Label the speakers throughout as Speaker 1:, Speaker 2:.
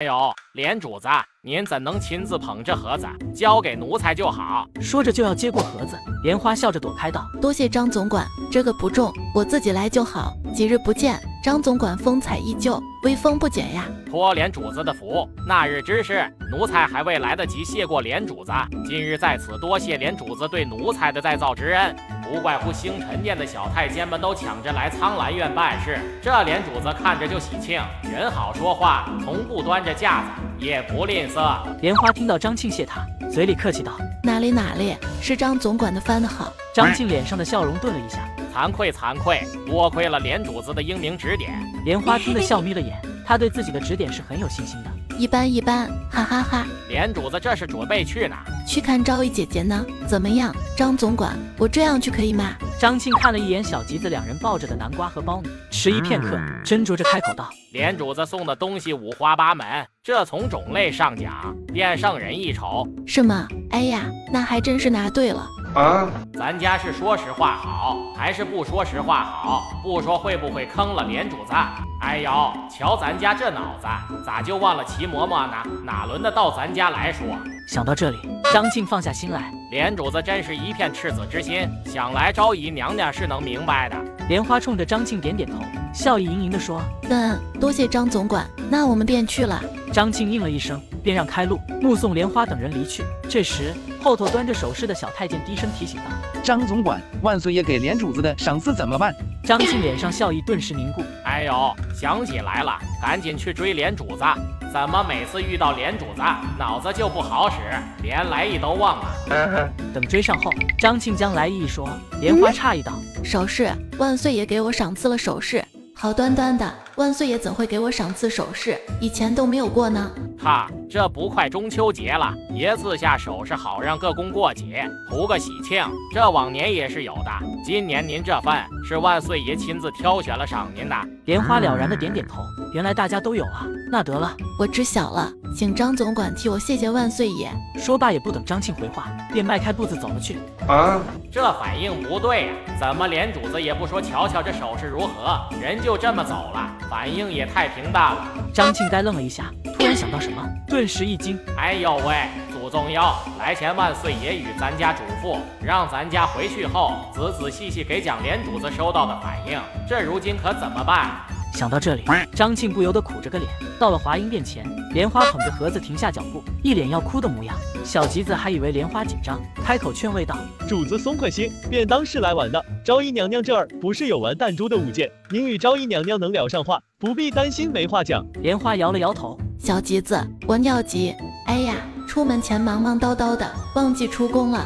Speaker 1: 哎呦，莲主子，您怎能亲自捧着盒子交给奴才就好？
Speaker 2: 说着就要接过盒子，莲花笑着躲开道：“
Speaker 3: 多谢张总管，这个不重，我自己来就好。几日不见，张总管风采依旧，威风不减呀。”
Speaker 1: 托莲主子的福，那日之事，奴才还未来得及谢过莲主子，今日在此多谢莲主子对奴才的再造之恩。不怪乎星辰殿的小太监们都抢着来苍兰院办事，这莲主子看着就喜庆，人好说话，从不端着架子，也不吝啬。
Speaker 2: 莲花听到张庆谢他，嘴里客气道：“
Speaker 3: 哪里哪里，是张总管的番好。”
Speaker 2: 张庆脸上的笑容顿了一下，
Speaker 1: 惭愧惭愧，多亏了莲主子的英明指点。
Speaker 2: 莲花听得笑眯了眼，他对自己的指点是很有信心的。
Speaker 3: 一般一般，哈哈哈！
Speaker 1: 连主子这是准备去哪？
Speaker 3: 去看昭仪姐姐呢？怎么样，张总管，我这样去可以吗？
Speaker 2: 张庆看了一眼小吉子两人抱着的南瓜和苞米，迟疑片刻，斟酌着开口道：“
Speaker 1: 连主子送的东西五花八门，这从种类上讲，便胜人一筹。
Speaker 3: 是吗？哎呀，那还真是拿对了。
Speaker 1: 啊，咱家是说实话好，还是不说实话好？不说会不会坑了莲主子？哎呦，瞧咱家这脑子，咋就忘了齐嬷嬷呢？哪轮得到咱家来说？
Speaker 2: 想到这里，张庆放下心来。
Speaker 1: 莲主子真是一片赤子之心，想来昭仪娘娘是能明白的。
Speaker 2: 莲花冲着张庆点点头，笑意盈盈地说：“
Speaker 3: 嗯，多谢张总管，那我们便去了。”
Speaker 2: 张庆应了一声，便让开路，目送莲花等人离去。这时，后头端着首饰的小太监低声提醒道：“
Speaker 4: 张总管，万岁爷给莲主子的赏赐怎么办？”
Speaker 2: 张庆脸上笑意顿时凝固。
Speaker 1: 哎呦，想起来了，赶紧去追莲主子。怎么每次遇到莲主子，脑子就不好使，连来意都忘了？
Speaker 2: 等追上后，张庆将来意一说，莲花诧异道：“
Speaker 3: 首饰，万岁爷给我赏赐了首饰。”好端端的，万岁爷怎会给我赏赐首饰？以前都没有过呢。
Speaker 1: 哈，这不快中秋节了，爷赐下首饰好让各宫过节，图个喜庆。这往年也是有的，今年您这份是万岁爷亲自挑选了赏您的。
Speaker 2: 莲花了然的点点头，原来大家都有啊。那得了，
Speaker 3: 我知晓了，请张总管替我谢谢万岁爷。
Speaker 2: 说罢也不等张庆回话，便迈开步子走了去。
Speaker 1: 啊，这反应不对呀，怎么连主子也不说瞧瞧这手势如何，人就。这么走了，反应也太平淡了。
Speaker 2: 张庆呆愣了一下，突然想到什么，顿时一惊。
Speaker 1: 哎呦喂，祖宗哟！来前万岁爷与咱家嘱咐，让咱家回去后仔仔细细给讲连主子收到的反应。这如今可怎么办？
Speaker 2: 想到这里，张庆不由得苦着个脸。到了华阴殿前，莲花捧着盒子停下脚步，一脸要哭的模样。小吉子还以为莲花紧张，开口劝慰道：“
Speaker 5: 主子松快些，便当是来玩的。昭仪娘娘这儿不是有玩弹珠的物件，您与昭仪娘娘能聊上话，不必担心没话讲。”
Speaker 2: 莲花摇了摇头：“
Speaker 3: 小吉子，我尿急。哎呀，出门前忙忙叨叨的，忘记出宫了。”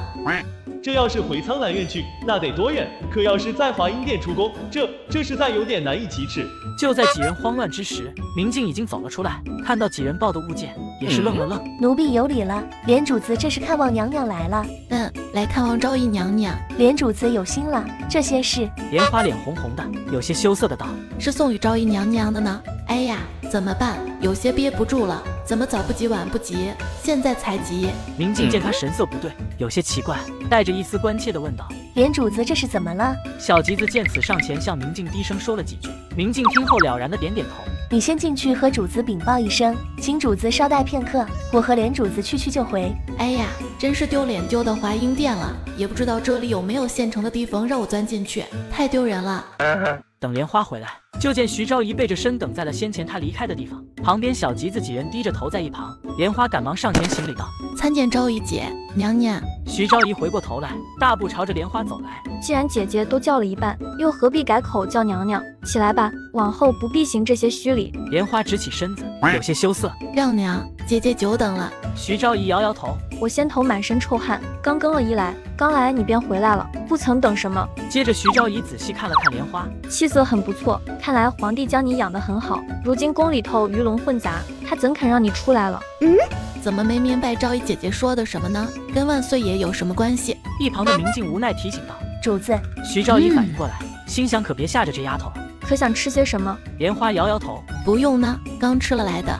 Speaker 5: 这要是回苍兰院去，那得多远？可要是在华阴殿出宫，这这实在有点难以启齿。
Speaker 2: 就在几人慌乱之时，明镜已经走了出来，看到几人抱的物件，也是愣了愣。
Speaker 6: 奴婢有礼了，莲主子这是看望娘娘来了。
Speaker 3: 嗯，来看望昭仪娘娘。
Speaker 6: 莲主子有心了，这些事。
Speaker 2: 莲花脸红红的，有些羞涩的道：“
Speaker 3: 是送与昭仪娘娘的呢。”哎呀，怎么办？有些憋不住了。怎么早不急晚不急，现在才急？
Speaker 2: 明镜见他神色不对，有些奇怪，带着一丝关切地问道：“
Speaker 6: 莲主子这是怎么了？”
Speaker 2: 小吉子见此，上前向明镜低声说了几句。明镜听后了然的点点头：“
Speaker 6: 你先进去和主子禀报一声，请主子稍待片刻，我和莲主子去去就回。”
Speaker 3: 哎呀，真是丢脸丢到华阴殿了，也不知道这里有没有现成的地缝让我钻进去，太丢人了。
Speaker 2: 等莲花回来，就见徐昭仪背着身等在了先前她离开的地方，旁边小吉子几人低着头在一旁。莲花赶忙上前行礼道：“
Speaker 3: 参见昭仪姐娘娘。”
Speaker 2: 徐昭仪回过头来，大步朝着莲花走来。
Speaker 7: 既然姐姐都叫了一半，又何必改口叫娘娘？起来吧，往后不必行这些虚礼。
Speaker 2: 莲花直起身子，有些羞涩。
Speaker 3: 亮娘，姐姐久等了。
Speaker 2: 徐昭仪摇摇头。
Speaker 7: 我先头满身臭汗，刚更了一来，刚来你便回来了，不曾等什么。
Speaker 2: 接着徐昭仪仔细看了看莲花，
Speaker 7: 气色很不错，看来皇帝将你养得很好。如今宫里头鱼龙混杂，他怎肯让你出来了？
Speaker 3: 嗯，怎么没明白昭仪姐姐说的什么呢？跟万岁爷有什么关系？
Speaker 2: 一旁的明镜无奈提醒道：“
Speaker 6: 主子。”
Speaker 2: 徐昭仪反应过来，心想可别吓着这丫头。
Speaker 7: 可想吃些什么？
Speaker 2: 莲花摇摇头，
Speaker 3: 不用呢，刚吃了来的。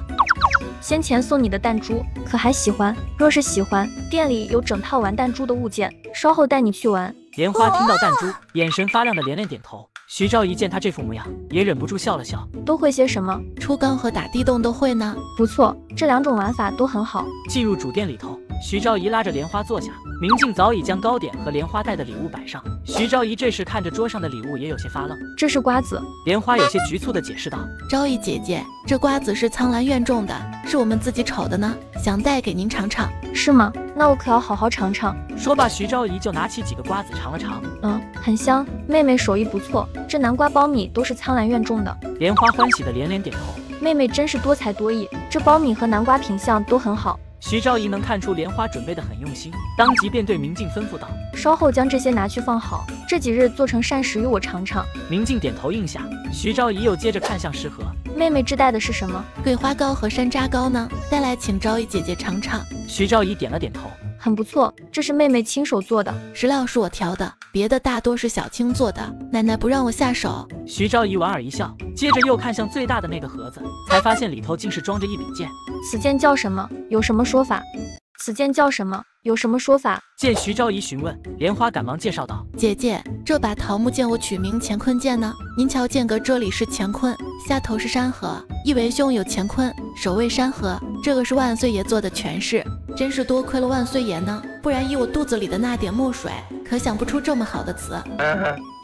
Speaker 7: 先前送你的弹珠，可还喜欢？若是喜欢，店里有整套玩弹珠的物件，稍后带你去玩。
Speaker 2: 莲花听到弹珠，眼神发亮的连连点头。徐昭仪见他这副模样，也忍不住笑了笑。
Speaker 7: 都会些什么？
Speaker 3: 出缸和打地洞都会呢。
Speaker 7: 不错，这两种玩法都很好。
Speaker 2: 进入主店里头，徐昭仪拉着莲花坐下，明镜早已将糕点和莲花带的礼物摆上。徐昭仪这时看着桌上的礼物，也有些发愣。
Speaker 7: 这是瓜子，
Speaker 2: 莲花有些局促的解释道。
Speaker 3: 昭仪姐姐，这瓜子是苍兰院种的，是我们自己炒的呢，想带给您尝尝。
Speaker 7: 是吗？那我可要好好尝尝。
Speaker 2: 说罢，徐昭仪就拿起几个瓜子尝了尝。
Speaker 7: 嗯，很香，妹妹手艺不错。这南瓜苞米都是苍兰院种的。
Speaker 2: 莲花欢喜的连连点头。
Speaker 7: 妹妹真是多才多艺，这苞米和南瓜品相都很好。
Speaker 2: 徐昭仪能看出莲花准备的很用心，当即便对明镜吩咐道：“
Speaker 7: 稍后将这些拿去放好，这几日做成膳食与我尝尝。”
Speaker 2: 明镜点头应下。徐昭仪又接着看向食盒：“
Speaker 7: 妹妹自带的是什么？
Speaker 3: 桂花糕和山楂糕呢？带来请昭仪姐姐尝尝。”
Speaker 2: 徐昭仪点了点头。
Speaker 7: 很不错，这是妹妹亲手做的，
Speaker 3: 食料是我调的，别的大多是小青做的。奶奶不让我下手。
Speaker 2: 徐昭仪莞尔一笑，接着又看向最大的那个盒子，才发现里头竟是装着一柄剑。
Speaker 7: 此剑叫什么？有什么说法？此剑叫什么？有什么说法？
Speaker 2: 见徐昭仪询问，莲花赶忙介绍道：“
Speaker 3: 姐姐，这把桃木剑我取名乾坤剑呢。您瞧，剑阁这里是乾坤，下头是山河，意为兄有乾坤，守卫山河。这个是万岁爷做的诠释。”真是多亏了万岁爷呢，不然以我肚子里的那点墨水，可想不出这么好的词。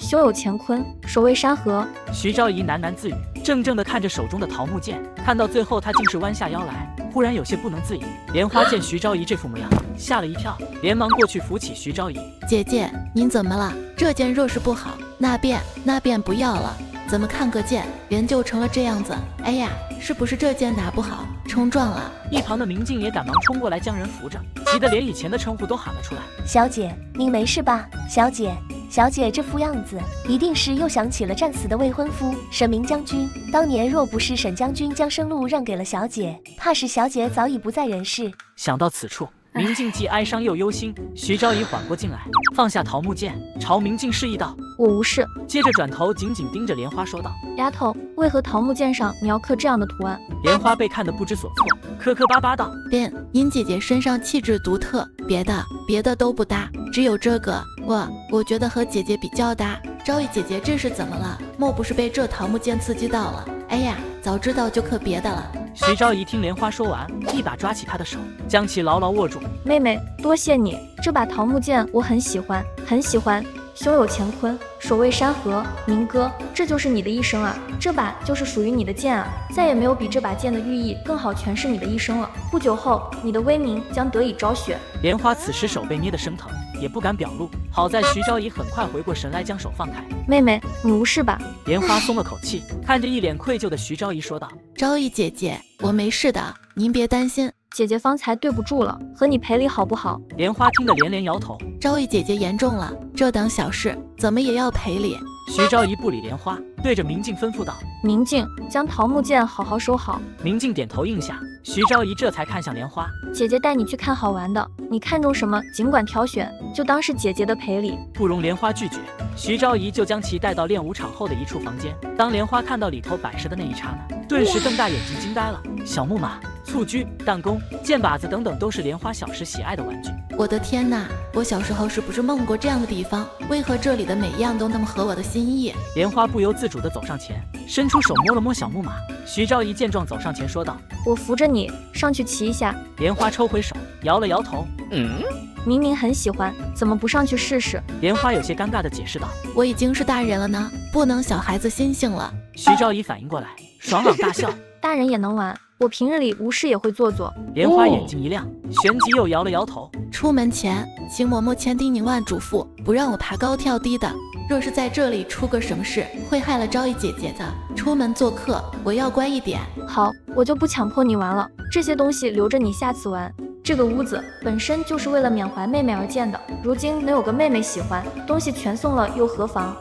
Speaker 7: 胸有乾坤，守卫山河。
Speaker 2: 徐昭仪喃喃自语，怔怔地看着手中的桃木剑，看到最后，她竟是弯下腰来，忽然有些不能自已。莲花见徐昭仪这副模样，吓了一跳，连忙过去扶起徐昭仪：“
Speaker 3: 姐姐，您怎么了？这件若是不好，那便那便不要了。怎么看个剑，人就成了这样子？哎呀，是不是这件拿不好？”冲撞了，
Speaker 2: 一旁的明镜也赶忙冲过来将人扶着，急得连以前的称呼都喊了出来。
Speaker 6: 小姐，您没事吧？小姐，小姐这副样子，一定是又想起了战死的未婚夫沈明将军。当年若不是沈将军将生路让给了小姐，怕是小姐早已不在人世。
Speaker 2: 想到此处。明镜既哀伤又忧心，徐昭仪缓过劲来，放下桃木剑，朝明镜示意道：“
Speaker 7: 我无事。”
Speaker 2: 接着转头紧紧盯着莲花说道：“
Speaker 7: 丫头，为何桃木剑上你要刻这样的图案？”
Speaker 2: 莲花被看得不知所措，磕磕巴巴道：“
Speaker 3: 便因姐姐身上气质独特，别的别的都不搭，只有这个，我我觉得和姐姐比较搭。昭仪姐姐这是怎么了？莫不是被这桃木剑刺激到了？哎呀，早知道就刻别的了。”
Speaker 2: 徐昭仪听莲花说完，一把抓起她的手，将其牢牢握住。
Speaker 7: 妹妹，多谢你，这把桃木剑我很喜欢，很喜欢。胸有乾坤，守卫山河，明哥，这就是你的一生啊！这把就是属于你的剑啊！再也没有比这把剑的寓意更好诠释你的一生了。不久后，你的威名将得以昭雪。
Speaker 2: 莲花此时手被捏得生疼，也不敢表露。好在徐昭仪很快回过神来，将手放开。
Speaker 7: 妹妹，你无事吧？
Speaker 2: 莲花松了口气，看着一脸愧疚的徐昭仪说道：“
Speaker 3: 昭仪姐姐，我没事的，您别担心。”
Speaker 7: 姐姐方才对不住了，和你赔礼好不好？
Speaker 2: 莲花听得连连摇头。
Speaker 3: 昭仪姐姐言重了，这等小事怎么也要赔礼？
Speaker 2: 徐昭仪不理莲花，对着明镜吩咐道：“
Speaker 7: 明镜，将桃木剑好好收好。”
Speaker 2: 明镜点头应下。徐昭仪这才看向莲花：“
Speaker 7: 姐姐带你去看好玩的，你看中什么尽管挑选，就当是姐姐的赔礼。”
Speaker 2: 不容莲花拒绝，徐昭仪就将其带到练武场后的一处房间。当莲花看到里头摆设的那一刹那，顿时瞪大眼睛，惊呆了。小木马。蹴鞠、弹弓、箭靶子等等，都是莲花小时喜爱的玩具。
Speaker 3: 我的天哪！我小时候是不是梦过这样的地方？为何这里的每一样都那么合我的心意？
Speaker 2: 莲花不由自主地走上前，伸出手摸了摸小木马。徐昭仪见状，走上前说道：“
Speaker 7: 我扶着你上去骑一下。”
Speaker 2: 莲花抽回手，摇了摇头：“
Speaker 7: 嗯，明明很喜欢，怎么不上去试试？”
Speaker 2: 莲花有些尴尬地解释道：“
Speaker 3: 我已经是大人了呢，不能小孩子心性了。”
Speaker 2: 徐昭仪反应过来，爽朗大笑：“
Speaker 7: 大人也能玩。”我平日里无事也会做做。
Speaker 2: 莲花眼睛一亮，旋即又摇了摇头。
Speaker 3: 出门前，请嬷嬷千叮咛万嘱咐，不让我爬高跳低的。若是在这里出个什么事，会害了昭仪姐姐的。出门做客，我要乖一点。
Speaker 7: 好，我就不强迫你玩了。这些东西留着你下次玩。这个屋子本身就是为了缅怀妹妹而建的，如今能有个妹妹喜欢，东西全送了又何妨？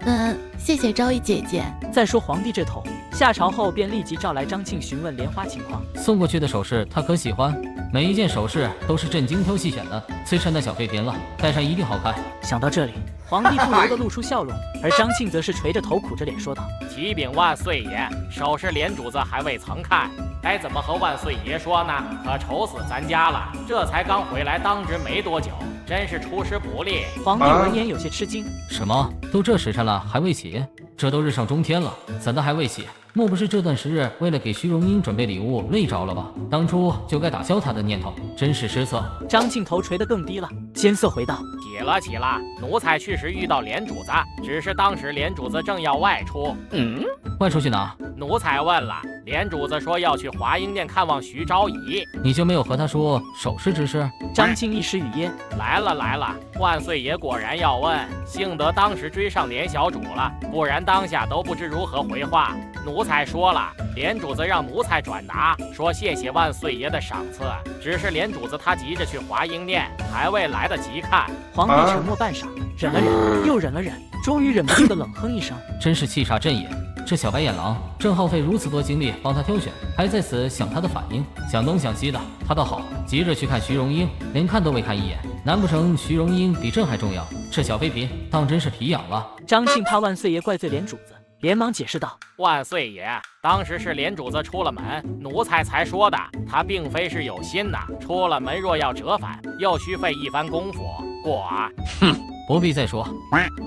Speaker 3: 嗯，谢谢昭仪姐姐。
Speaker 2: 再说皇帝这头。下朝后，便立即召来张庆询问莲花情况。
Speaker 8: 送过去的首饰，他可喜欢？每一件首饰都是朕精挑细选的，崔琛的小废品了，戴上一定好看。
Speaker 2: 想到这里，皇帝不由得露出笑容，而张庆则是垂着头，苦着脸说道：“
Speaker 1: 启禀万岁爷，首饰连主子还未曾看，该怎么和万岁爷说呢？可愁死咱家了，这才刚回来当值没多久。”真是出师不利。
Speaker 2: 皇帝闻言有些吃惊，
Speaker 8: 什么？都这时辰了还未起？这都日上中天了，怎的还未起？莫不是这段时日为了给徐荣英准备礼物累着了吧？当初就该打消他的念头，真是失策。
Speaker 2: 张庆头垂得更低了，艰涩回道：“
Speaker 1: 起了起了，奴才去时遇到连主子，只是当时连主子正要外出。
Speaker 8: 嗯，外出去哪？
Speaker 1: 奴才问了，连主子说要去华英殿看望徐昭仪。
Speaker 8: 你就没有和他说首饰之事？”
Speaker 2: 张庆一时语噎：“
Speaker 1: 来了来了，万岁爷果然要问，幸得当时追上连小主了，不然当下都不知如何回话。奴才说了，连主子让奴才转达，说谢谢万岁爷的赏赐。只是连主子他急着去华英殿，还未来得及看。”
Speaker 2: 皇帝沉默半晌，忍了忍，又忍了忍，终于忍不住的冷哼一声：“
Speaker 8: 真是气煞朕也。”这小白眼狼正耗费如此多精力帮他挑选，还在此想他的反应，想东想西的。他倒好，急着去看徐荣英，连看都未看一眼。难不成徐荣英比朕还重要？这小妃嫔当真是皮痒了。
Speaker 2: 张庆怕万岁爷怪罪连主子，连忙解释道：“
Speaker 1: 万岁爷，当时是连主子出了门，奴才才说的。他并非是有心的，出了门若要折返，又需费一番功夫。过儿，
Speaker 8: 哼。”不必再说，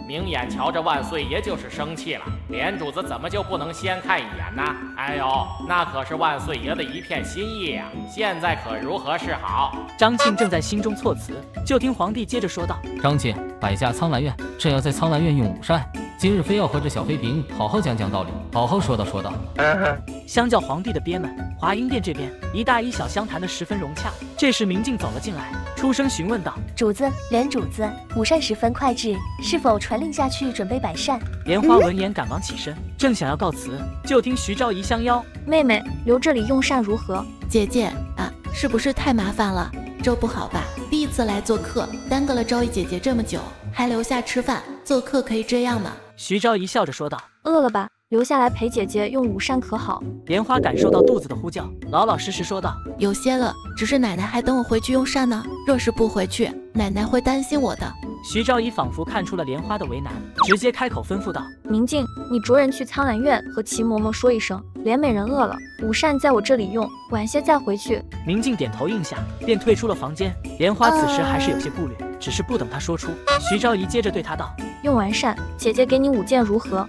Speaker 1: 明眼瞧着万岁爷就是生气了。连主子怎么就不能先看一眼呢？哎呦，那可是万岁爷的一片心意啊！现在可如何是好？
Speaker 2: 张庆正在心中措辞，就听皇帝接着说道：“
Speaker 8: 张庆，摆下苍兰院，朕要在苍兰院用午膳。今日非要和这小妃嫔好好讲讲道理，好好说道说道。”
Speaker 2: 相较皇帝的憋闷，华阴殿这边一大一小相谈的十分融洽。这时明镜走了进来，出声询问道：“
Speaker 6: 主子，连主子，午膳时分。”快至，是否传令下去准备摆膳？
Speaker 2: 莲花闻言赶忙起身，正想要告辞，就听徐昭仪相邀：“
Speaker 7: 妹妹留这里用膳如何？”
Speaker 3: 姐姐啊，是不是太麻烦了？这不好吧？第一次来做客，耽搁了昭仪姐姐这么久，还留下吃饭，做客可以这样吗？
Speaker 2: 徐昭仪笑着说道：“
Speaker 7: 饿了吧？留下来陪姐姐用午膳可好？”
Speaker 2: 莲花感受到肚子的呼叫，老老实实说道：“
Speaker 3: 有些了，只是奶奶还等我回去用膳呢。若是不回去，奶奶会担心我的。”
Speaker 2: 徐昭仪仿佛看出了莲花的为难，直接开口吩咐道：“
Speaker 7: 明镜，你着人去苍兰院和齐嬷嬷说一声，莲美人饿了，午膳在我这里用，晚些再回去。”
Speaker 2: 明镜点头应下，便退出了房间。莲花此时还是有些顾虑，只是不等她说出，徐昭仪接着对她道：“
Speaker 7: 用完膳，姐姐给你五件如何？”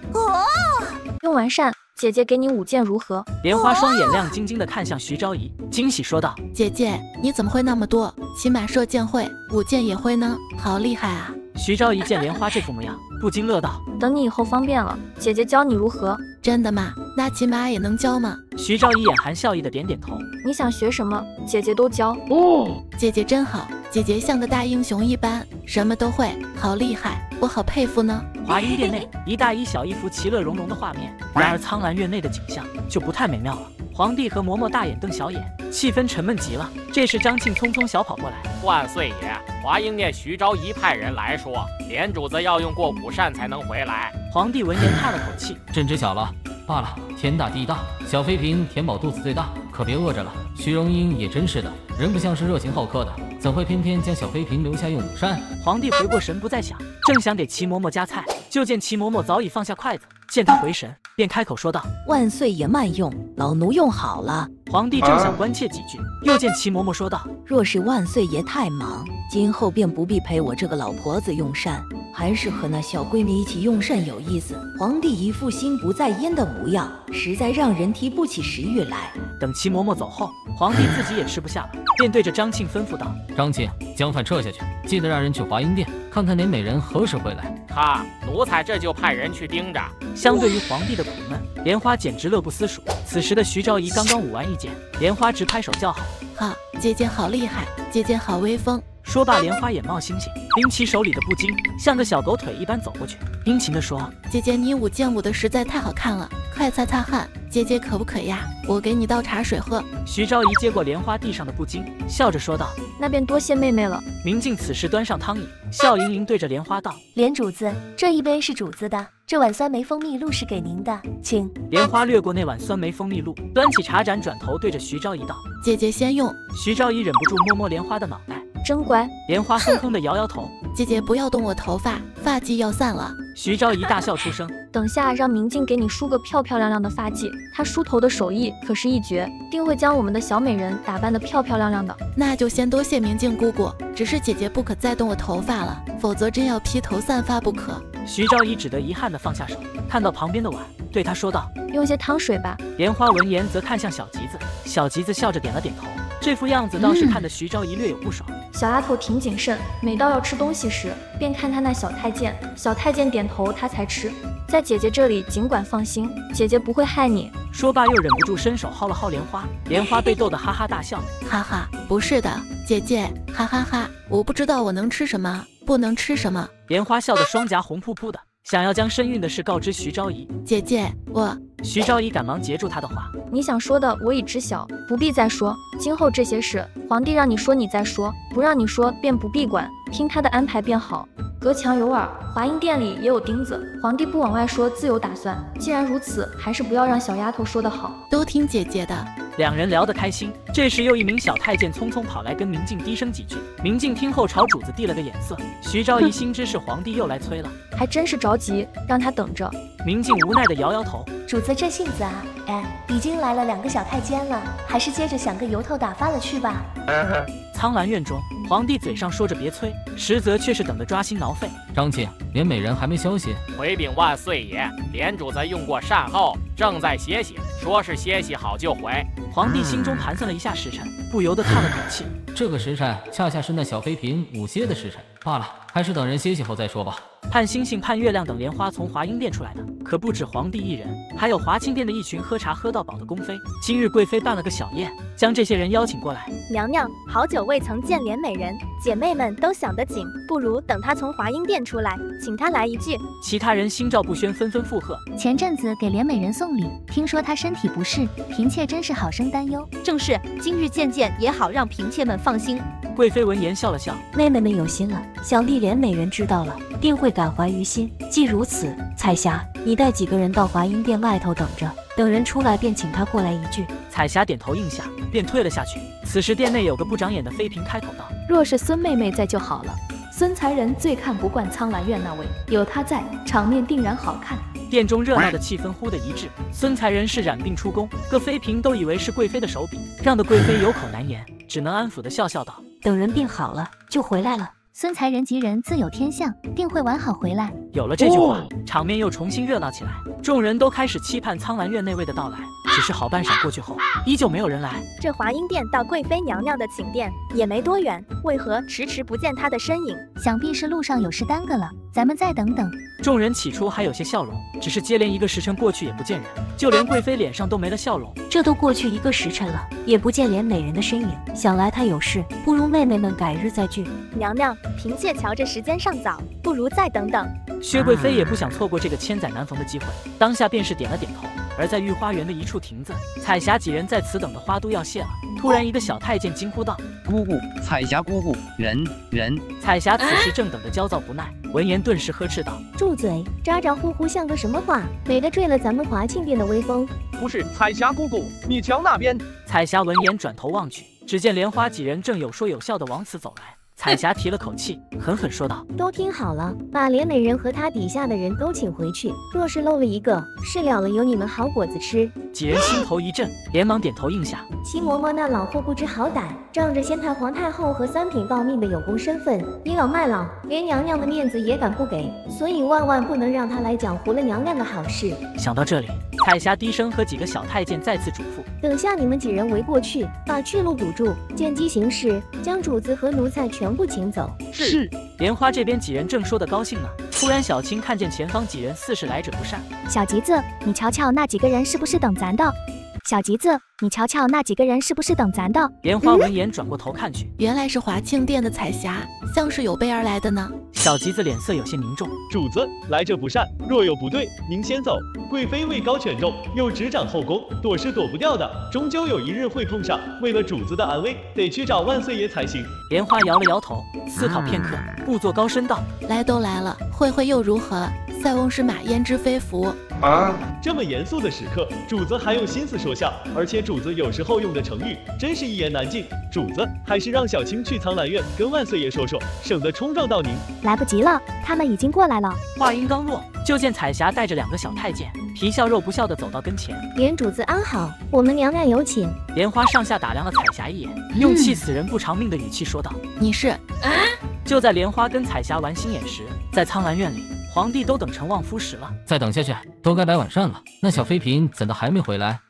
Speaker 7: 用完善。姐姐给你五件如何？
Speaker 2: 莲花双眼亮晶晶的看向徐昭仪，惊喜说道：“
Speaker 3: 姐姐，你怎么会那么多？起码射箭会，舞剑也会呢，好厉害啊！”
Speaker 2: 徐昭仪见莲花这副模样，不禁乐道：“
Speaker 7: 等你以后方便了，姐姐教你如何？
Speaker 3: 真的吗？那骑马也能教吗？”
Speaker 2: 徐昭仪眼含笑意的点点头：“
Speaker 7: 你想学什么，姐姐都教。”
Speaker 3: 哦，姐姐真好，姐姐像个大英雄一般，什么都会，好厉害，我好佩服呢。
Speaker 2: 华阴殿内，一大一小一幅其乐融融的画面。然而苍兰院内的景象就不太美妙了。皇帝和嬷嬷大眼瞪小眼，气氛沉闷极了。这时张庆匆匆小跑过来：“
Speaker 1: 万岁爷，华英殿徐昭仪派人来说，连主子要用过午善才能回来。”
Speaker 2: 皇帝闻言叹了口气：“
Speaker 8: 朕知晓了。罢了，天大地大，小妃嫔填饱肚子最大，可别饿着了。徐荣英也真是的，人不像是热情好客的。”怎会偏偏将小妃嫔留下用午膳？
Speaker 2: 皇帝回过神，不再想，正想给齐嬷嬷夹菜，就见齐嬷嬷早已放下筷子。见他回神，便开口说道：“
Speaker 9: 万岁爷慢用，老奴用好了。”
Speaker 2: 皇帝正想关切几句，又见齐嬷嬷说道：“
Speaker 9: 若是万岁爷太忙，今后便不必陪我这个老婆子用膳，还是和那小闺女一起用膳有意思。”皇帝一副心不在焉的模样，实在让人提不起食欲来。
Speaker 2: 等齐嬷嬷走后，皇帝自己也吃不下了，便对着张庆吩咐道：“
Speaker 8: 张庆，将饭撤下去，记得让人去华阴殿看看那美人何时回来。”
Speaker 1: 哈，奴才这就派人去盯着。
Speaker 2: 相对于皇帝的苦闷，莲花简直乐不思蜀。此时的徐昭仪刚刚舞完一剑，莲花直拍手叫好：“
Speaker 3: 好，姐姐好厉害，姐姐好威风。”
Speaker 2: 说罢，莲花眼冒星星，拎起手里的布巾，像个小狗腿一般走过去，殷勤地说：“
Speaker 3: 姐姐，你舞剑舞的实在太好看了，快擦擦汗。姐姐渴不渴呀？我给你倒茶水喝。”
Speaker 2: 徐昭仪接过莲花地上的布巾，笑着说道：“
Speaker 7: 那便多谢妹妹了。”
Speaker 2: 明镜此时端上汤饮，笑盈盈对着莲花道：“
Speaker 6: 莲主子，这一杯是主子的，这碗酸梅蜂蜜露是给您的，请。”
Speaker 2: 莲花掠过那碗酸梅蜂蜜露，端起茶盏，转头对着徐昭仪道：“
Speaker 3: 姐姐先用。”
Speaker 2: 徐昭仪忍不住摸摸莲花的脑袋。
Speaker 7: 真乖，
Speaker 2: 莲花哼哼的摇摇头，
Speaker 3: 姐姐不要动我头发，发髻要散了。
Speaker 2: 徐昭仪大笑出声，
Speaker 7: 等下让明镜给你梳个漂漂亮亮的发髻，她梳头的手艺可是一绝，定会将我们的小美人打扮得漂漂亮亮的。
Speaker 3: 那就先多谢明镜姑姑，只是姐姐不可再动我头发了，否则真要披头散发不可。
Speaker 2: 徐昭仪只得遗憾地放下手，看到旁边的碗，对他说道：“
Speaker 7: 用些汤水吧。”
Speaker 2: 莲花闻言则看向小吉子，小吉子笑着点了点头，这副样子倒是看得徐昭仪略有不爽。
Speaker 7: 小丫头挺谨慎，每到要吃东西时，便看她那小太监，小太监点头，她才吃。在姐姐这里，尽管放心，姐姐不会害你。
Speaker 2: 说罢，又忍不住伸手薅了薅莲花，莲花被逗得哈哈大笑，
Speaker 3: 哈哈，不是的，姐姐，哈哈哈，我不知道我能吃什么，不能吃什么。
Speaker 2: 莲花笑得双颊红扑扑的，想要将身孕的事告知徐昭仪。
Speaker 3: 姐姐，我……
Speaker 2: 徐昭仪赶忙截住他的话，
Speaker 7: 你想说的我已知晓，不必再说。今后这些事，皇帝让你说你再说，不让你说便不必管，听他的安排便好。隔墙有耳，华阴殿里也有钉子。皇帝不往外说，自有打算。既然如此，还是不要让小丫头说的好，
Speaker 3: 都听姐姐的。
Speaker 2: 两人聊得开心，这时又一名小太监匆匆跑来跟明镜低声几句。明镜听后朝主子递了个眼色，徐昭仪心知是皇帝又来催了，
Speaker 7: 还真是着急，让他等着。
Speaker 2: 明镜无奈的摇摇头，
Speaker 6: 主子这性子啊，哎，已经来了两个小太监了，还是接着想个由头打发了去吧。
Speaker 2: 苍兰院中，皇帝嘴上说着别催，实则却是等得抓心挠肺。
Speaker 8: 张庆，连美人还没消息，
Speaker 1: 回禀万岁爷，连主子用过膳后，正在歇息，说是歇息好就回。
Speaker 2: 皇帝心中盘算了一下时辰，不由得叹了口气，
Speaker 8: 这个时辰恰恰是那小妃嫔午歇的时辰。罢了，还是等人歇息后再说吧。
Speaker 2: 盼星星盼月亮等莲花从华英殿出来的，可不止皇帝一人，还有华清殿的一群喝茶喝到饱的宫妃。今日贵妃办了个小宴，将这些人邀请过来。
Speaker 10: 娘娘，好久未曾见莲美人，姐妹们都想得紧，不如等她从华英殿出来，请她来一句。
Speaker 2: 其他人心照不宣，纷纷附和。
Speaker 6: 前阵子给莲美人送礼，听说她身体不适，嫔妾真是好生担忧。
Speaker 10: 正是，今日见见也好让嫔妾们放心。
Speaker 2: 贵妃闻言笑了笑，
Speaker 11: 妹妹们有心了，想必莲美人知道了，定会感怀于心。既如此，彩霞，你带几个人到华英殿外头等着，等人出来便请他过来一句。
Speaker 2: 彩霞点头应下，便退了下去。此时殿内有个不长眼的妃嫔开口道：“
Speaker 12: 若是孙妹妹在就好了。孙才人最看不惯苍兰院那位，有她在，场面定然好看。”
Speaker 2: 殿中热闹的气氛忽的一滞。孙才人是染病出宫，各妃嫔都以为是贵妃的手笔，让得贵妃有口难言，只能安抚的笑笑道。
Speaker 11: 等人病好了就回来了。
Speaker 6: 孙才人吉人自有天相，定会完好回来。
Speaker 2: 有了这句话，场面又重新热闹起来，众人都开始期盼苍兰院那位的到来。只是好半晌过去后，依旧没有人来。
Speaker 10: 这华英殿到贵妃娘娘的寝殿也没多远，为何迟迟不见她的身影？
Speaker 6: 想必是路上有事耽搁了，咱们再等等。
Speaker 2: 众人起初还有些笑容，只是接连一个时辰过去也不见人，就连贵妃脸上都没了笑容。
Speaker 11: 这都过去一个时辰了，也不见连美人的身影，想来她有事，不如妹妹们改日再聚。
Speaker 10: 娘娘，嫔妾瞧着时间尚早，不如再等等。
Speaker 2: 薛贵妃也不想错过这个千载难逢的机会，当下便是点了点头。而在御花园的一处亭子，彩霞几人在此等的花都要谢了。突然，一个小太监惊呼道：“
Speaker 4: 姑姑，彩霞姑姑，人人！”
Speaker 2: 彩霞此时正等得焦躁不耐，闻言顿时呵斥道：“
Speaker 13: 住嘴！咋咋呼呼像个什么话？美得坠了咱们华庆殿的威风！”
Speaker 14: 不是，彩霞姑姑，你瞧那边！
Speaker 2: 彩霞闻言转头望去，只见莲花几人正有说有笑的往此走来。彩霞提了口气，狠狠说道：“
Speaker 13: 都听好了，把莲美人和她底下的人都请回去。若是漏了一个，事了了有你们好果子吃。”
Speaker 2: 几人心头一震，连忙点头应下。
Speaker 13: 齐嬷嬷那老货不知好歹，仗着先太皇太后和三品诰命的有功身份，倚老卖老，连娘娘的面子也敢不给，所以万万不能让他来搅糊了娘娘的好事。
Speaker 2: 想到这里，彩霞低声和几个小太监再次嘱咐：“
Speaker 13: 等下你们几人围过去，把去路堵住，见机行事，将主子和奴才全部请走。”
Speaker 14: 是。
Speaker 2: 莲花这边几人正说的高兴呢，突然小青看见前方几人似是来者不善。
Speaker 6: 小吉子，你瞧瞧那几个人是不是等咱的？小吉子，你瞧瞧那几个人是不是等咱的？
Speaker 2: 莲花闻言转过头看去，
Speaker 3: 原来是华庆殿的彩霞，像是有备而来的呢。
Speaker 2: 小吉子脸色有些凝重，
Speaker 5: 主子来者不善，若有不对，您先走。贵妃位高权重，又执掌后宫，躲是躲不掉的，终究有一日会碰上。为了主子的安危，得去找万岁爷才行。
Speaker 2: 莲花摇了摇头，思考片刻，故作高深道：“
Speaker 3: 来都来了，会会又如何？塞翁失马，焉知非福。”
Speaker 5: 啊！这么严肃的时刻，主子还用心思说笑，而且主子有时候用的成语真是一言难尽。主子还是让小青去苍兰院跟万岁爷说说，省得冲撞到您。
Speaker 10: 来不及了，他们已经过来了。
Speaker 2: 话音刚落，就见彩霞带着两个小太监，皮笑肉不笑的走到跟前。
Speaker 13: 莲主子安好，我们娘娘有请。
Speaker 2: 莲花上下打量了彩霞一眼，用气死人不偿命的语气说道：“
Speaker 3: 你是？”啊！
Speaker 2: 就在莲花跟彩霞玩心眼时，在苍兰院里，皇帝都等成望夫时了。
Speaker 8: 再等下去，都该摆晚膳了。那小妃嫔怎的还没回来？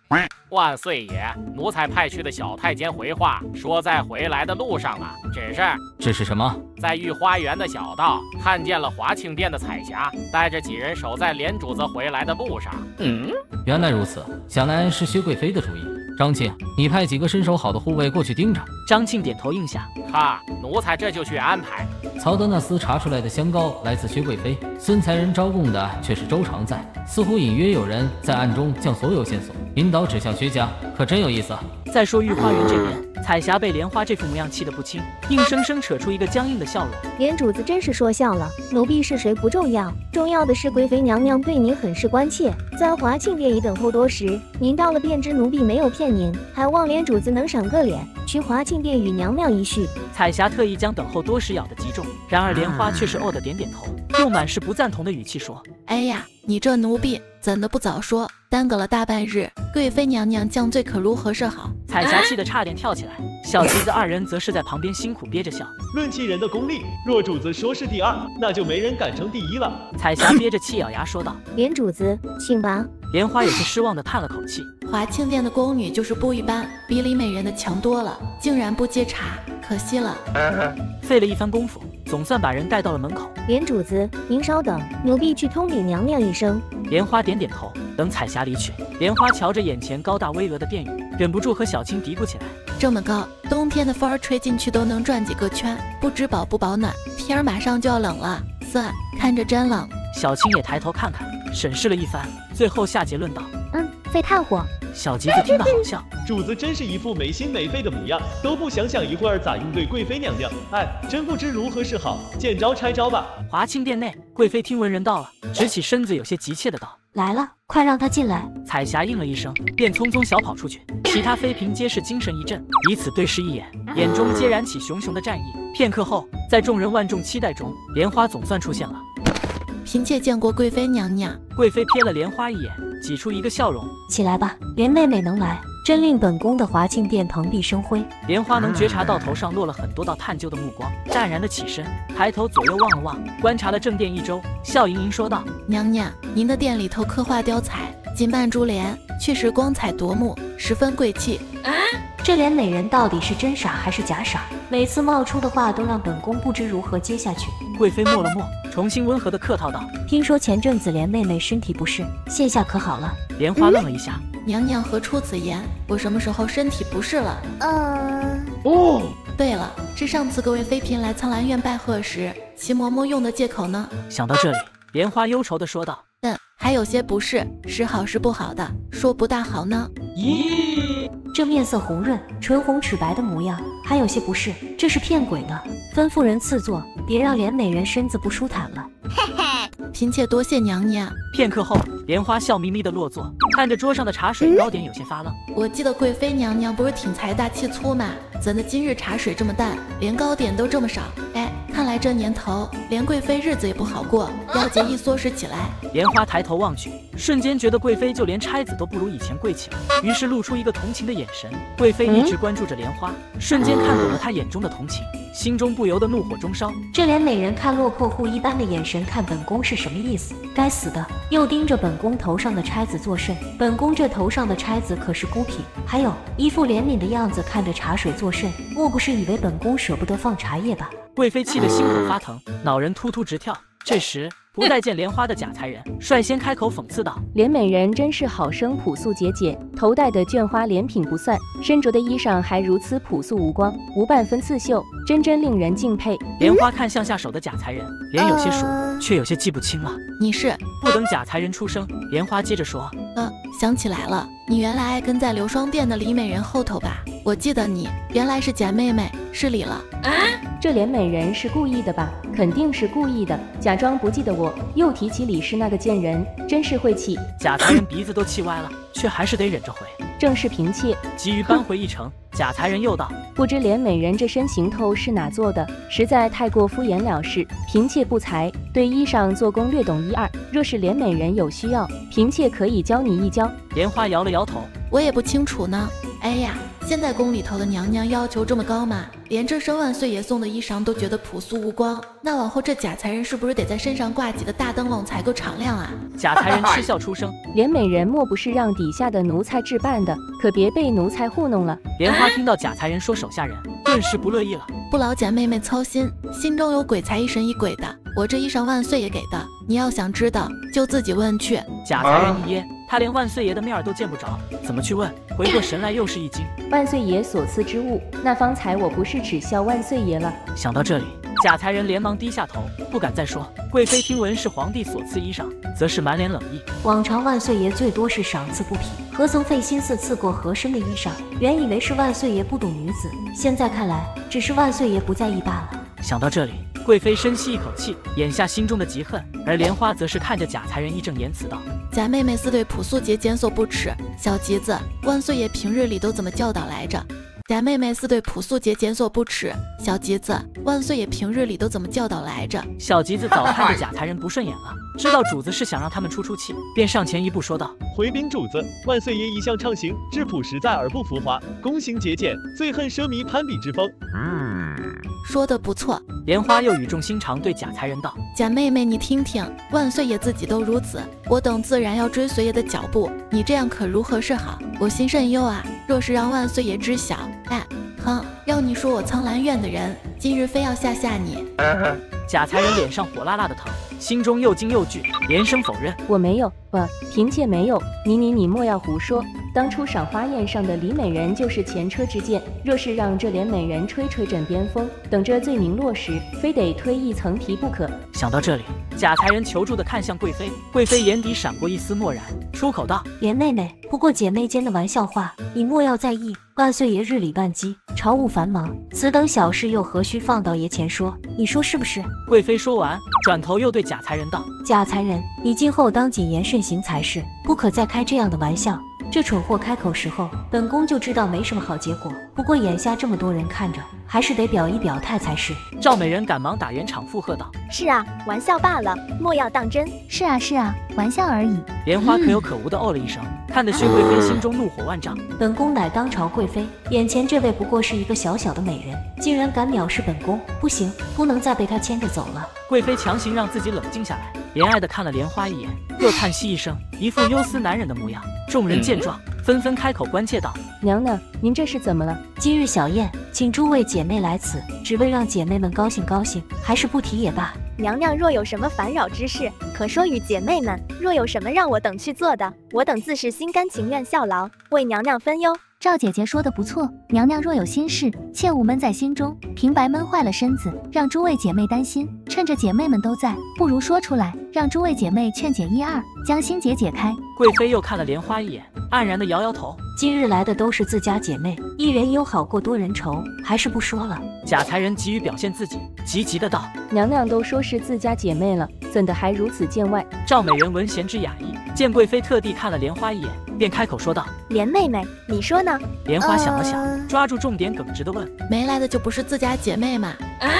Speaker 1: 万岁爷，奴才派去的小太监回话说，在回来的路上啊。只是，
Speaker 8: 这是什么？
Speaker 1: 在御花园的小道看见了华庆殿的彩霞，带着几人守在莲主子回来的路上。
Speaker 8: 嗯，原来如此，想来是薛贵妃的主意。张庆，你派几个身手好的护卫过去盯着。
Speaker 2: 张庆点头应下。
Speaker 1: 哈，奴才这就去安排。
Speaker 8: 曹德纳斯查出来的香膏来自薛贵妃，孙才人招供的却是周常在，似乎隐约有人在暗中将所有线索引导指向薛家，可真有意思。
Speaker 2: 再说御花园这边。彩霞被莲花这副模样气得不轻，硬生生扯出一个僵硬的笑容。
Speaker 13: 莲主子真是说笑了，奴婢是谁不重要，重要的是贵妃娘娘对您很是关切，在华庆殿已等候多时，您到了便知奴婢没有骗您，还望莲主子能赏个脸，去华庆殿与娘娘一叙。
Speaker 2: 彩霞特意将等候多时咬得极重，然而莲花却是哦的点点头，用满是不赞同的语气说：“
Speaker 3: 哎呀，你这奴婢怎的不早说？耽搁了大半日，贵妃娘娘降罪可如何是好？”
Speaker 2: 彩霞气得差点跳起来，小吉子二人则是在旁边辛苦憋着笑。
Speaker 5: 论其人的功力，若主子说是第二，那就没人敢称第一了。
Speaker 2: 彩霞憋着气咬牙说道：“
Speaker 13: 莲主子，请吧。”
Speaker 2: 莲花有些失望的叹了口气。
Speaker 3: 华庆殿的宫女就是不一般，比李美人的强多了，竟然不接茬，可惜了。
Speaker 2: 费了一番功夫，总算把人带到了门口。
Speaker 13: 莲主子，您稍等，奴婢去通禀娘娘一声。
Speaker 2: 莲花点点头。等彩霞离去，莲花瞧着眼前高大巍峨的殿宇，忍不住和小青嘀咕起来：
Speaker 3: 这么高，冬天的风儿吹进去都能转几个圈，不知保不保暖。天儿马上就要冷了，算看着真冷。
Speaker 2: 小青也抬头看看，审视了一番，最后下结论道：
Speaker 10: 嗯，废炭火。
Speaker 2: 小吉子听得好笑，
Speaker 5: 主子真是一副没心没肺的模样，都不想想一会儿咋应对贵妃娘娘。哎，真不知如何是好，见招拆招吧。
Speaker 2: 华清殿内，贵妃听闻人到了，直起身子，有些急切的道：“
Speaker 11: 来了，快让他进来。”
Speaker 2: 彩霞应了一声，便匆匆小跑出去。其他妃嫔皆是精神一振，彼此对视一眼，眼中皆燃起熊熊的战意。片刻后，在众人万众期待中，莲花总算出现了。
Speaker 3: 嫔妾见过贵妃娘娘。
Speaker 2: 贵妃瞥了莲花一眼。挤出一个笑容，
Speaker 11: 起来吧，莲妹妹能来，真令本宫的华庆殿蓬荜生辉。
Speaker 2: 莲花能觉察到头上落了很多道探究的目光，淡然的起身，抬头左右望了望，观察了正殿一周，笑盈盈说道：“
Speaker 3: 娘娘，您的殿里头刻画雕彩，锦瓣珠帘，确实光彩夺目，十分贵气。”
Speaker 11: 啊，这莲美人到底是真傻还是假傻？每次冒出的话都让本宫不知如何接下去。
Speaker 2: 贵妃默了默，重新温和的客套道：“
Speaker 11: 听说前阵子莲妹妹身体不适，现下可好了？”
Speaker 2: 莲花愣了一下，
Speaker 3: 娘娘何出此言？我什么时候身体不适了？
Speaker 10: 嗯，
Speaker 3: 哦，对了，是上次各位妃嫔来苍兰院拜贺时，齐嬷嬷用的借口呢。
Speaker 2: 想到这里，莲花忧愁的说道：“
Speaker 3: 嗯，还有些不适，是好是不好的，说不大好呢。”
Speaker 11: 咦，这面色红润、唇红齿白的模样，还有些不适，这是骗鬼呢。吩咐人赐座，别让莲美人身子不舒坦了。
Speaker 3: 嘿嘿，嫔妾多谢娘娘。
Speaker 2: 片刻后，莲花笑眯眯的落座，看着桌上的茶水，糕点有些发愣。
Speaker 3: 我记得贵妃娘娘不是挺财大气粗吗？怎的今日茶水这么淡，连糕点都这么少？哎，看来这年头连贵妃日子也不好过，要节一缩实起来。
Speaker 2: 莲花抬头望去，瞬间觉得贵妃就连钗子都不如以前贵气了，于是露出一个同情的眼神。贵妃一直关注着莲花，瞬间看懂了她眼中的同情，心中不由得怒火中烧。
Speaker 11: 这连美人看落魄户一般的眼神看本宫是什么意思？该死的，又盯着本宫头上的钗子作甚？本宫这头上的钗子可是孤品，还有一副怜悯的样子看着茶水作甚，莫不是以为本宫舍不得放茶叶吧？
Speaker 2: 贵妃气得心口发疼，脑仁突突直跳。这时，不待见莲花的假才人率先开口讽刺道：“
Speaker 15: 莲美人真是好生朴素节俭，头戴的绢花莲品不算，身着的衣裳还如此朴素无光，无半分刺绣，真真令人敬佩。”
Speaker 2: 莲花看向下手的假才人，脸有些熟，却有些记不清了。
Speaker 3: 你是？
Speaker 2: 不等假才人出声，莲花接着说：“
Speaker 3: 呃，想起来了，你原来跟在流霜殿的李美人后头吧？”我记得你，原来是假妹妹，失礼了。
Speaker 15: 啊，这莲美人是故意的吧？肯定是故意的，假装不记得我，又提起李氏那个贱人，真是晦气。
Speaker 2: 贾才人鼻子都气歪了，却还是得忍着回。
Speaker 15: 正是嫔妾，
Speaker 2: 急于扳回一城。贾才人又道：“
Speaker 15: 不知连美人这身行头是哪做的？实在太过敷衍了事。嫔妾不才，对衣裳做工略懂一二。若是连美人有需要，嫔妾可以教你一教。”
Speaker 2: 莲花摇了摇头：“
Speaker 3: 我也不清楚呢。哎呀。”现在宫里头的娘娘要求这么高吗？连这身万岁爷送的衣裳都觉得朴素无光，那往后这假才人是不是得在身上挂几个大灯笼才够敞亮啊？
Speaker 2: 假才人嗤笑出声：“
Speaker 15: 连美人莫不是让底下的奴才置办的？可别被奴才糊弄了。”
Speaker 2: 莲花听到假才人说手下人，顿时不乐意了：“
Speaker 3: 不劳简妹妹操心，心中有鬼才疑神疑鬼的。我这衣裳万岁爷给的，你要想知道，就自己问去。”
Speaker 2: 假才人一噎。他连万岁爷的面儿都见不着，怎么去问？回过神来，又是一惊。
Speaker 15: 万岁爷所赐之物，那方才我不是耻笑万岁爷了。
Speaker 2: 想到这里，贾才人连忙低下头，不敢再说。贵妃听闻是皇帝所赐衣裳，则是满脸冷意。
Speaker 11: 往常万岁爷最多是赏赐不匹，何曾费心思赐过合身的衣裳？原以为是万岁爷不懂女子，现在看来，只是万岁爷不在意罢了。
Speaker 2: 想到这里。贵妃深吸一口气，眼下心中的嫉恨，而莲花则是看着贾才人义正言辞道：“
Speaker 3: 贾妹妹似对朴素节俭所不耻，小吉子，万岁爷平日里都怎么教导来着？”贾妹妹似对朴素节检所不耻，小吉子，万岁爷平日里都怎么教导来着？
Speaker 2: 小吉子早看着贾才人不顺眼了，知道主子是想让他们出出气，便上前一步说道：“
Speaker 5: 回禀主子，万岁爷一向畅行质朴实在而不浮华，躬行节俭，最恨奢靡攀比之风。”
Speaker 3: 嗯。说的不错，
Speaker 2: 莲花又语重心长对贾才人道：“
Speaker 3: 贾妹妹，你听听，万岁爷自己都如此，我等自然要追随爷的脚步。你这样可如何是好？我心甚忧啊！若是让万岁爷知晓，哎，哼，要你说我苍兰院的人，今日非要吓吓你。”
Speaker 2: 贾才人脸上火辣辣的疼，心中又惊又惧，连声否认：“
Speaker 15: 我没有，不，嫔妾没有。你你你莫要胡说！当初赏花宴上的李美人就是前车之鉴。若是让这连美人吹吹枕边风，等着罪名落实，非得推一层皮不可。”
Speaker 2: 想到这里，贾才人求助的看向贵妃，贵妃眼底闪过一丝漠然，出口道：“
Speaker 11: 莲妹妹，不过姐妹间的玩笑话，你莫要在意。万岁爷日理万机，朝务繁忙，此等小事又何须放到爷前说？你说是不是？”
Speaker 2: 贵妃说完，转头又对假才人道：“
Speaker 11: 假才人，你今后当谨言慎行才是，不可再开这样的玩笑。这蠢货开口时候，本宫就知道没什么好结果。不过眼下这么多人看着，还是得表一表态才是。”
Speaker 2: 赵美人赶忙打圆场附和道：“
Speaker 10: 是啊，玩笑罢了，莫要当真。
Speaker 6: 是啊，是啊，玩笑而已。”
Speaker 2: 莲花可有可无的哦了一声，看得薛贵妃心中怒火万丈。
Speaker 11: 本宫乃当朝贵妃，眼前这位不过是一个小小的美人，竟然敢藐视本宫，不行，不能再被她牵着走了。
Speaker 2: 贵妃强行让自己冷静下来，怜爱的看了莲花一眼，又叹息一声，一副忧思难忍的模样。众人见状，纷纷开口关切道：“
Speaker 15: 娘娘，您这是怎么了？
Speaker 11: 今日小宴，请诸位姐妹来此，只为让姐妹们高兴高兴，还是不提也罢。
Speaker 10: 娘娘若有什么烦扰之事，可说与姐妹们；若有什么让我等去做的，我等自是心甘情愿效劳，为娘娘分忧。”
Speaker 6: 赵姐姐说的不错，娘娘若有心事，切勿闷在心中，平白闷坏了身子，让诸位姐妹担心。趁着姐妹们都在，不如说出来，让诸位姐妹劝解一二，将心结解开。
Speaker 2: 贵妃又看了莲花一眼，黯然的摇摇头。
Speaker 11: 今日来的都是自家姐妹，一人忧好过多人愁，还是不说了。
Speaker 2: 贾才人急于表现自己，急急的道：“
Speaker 15: 娘娘都说是自家姐妹了，怎的还如此见外？”
Speaker 2: 赵美人闻贤之雅意，见贵妃特地看了莲花一眼。便开口说道：“
Speaker 10: 莲妹妹，你说呢？”
Speaker 2: 莲花想了想，抓住重点，耿直的问：“
Speaker 3: 没来的就不是自家姐妹吗？”
Speaker 10: 啊，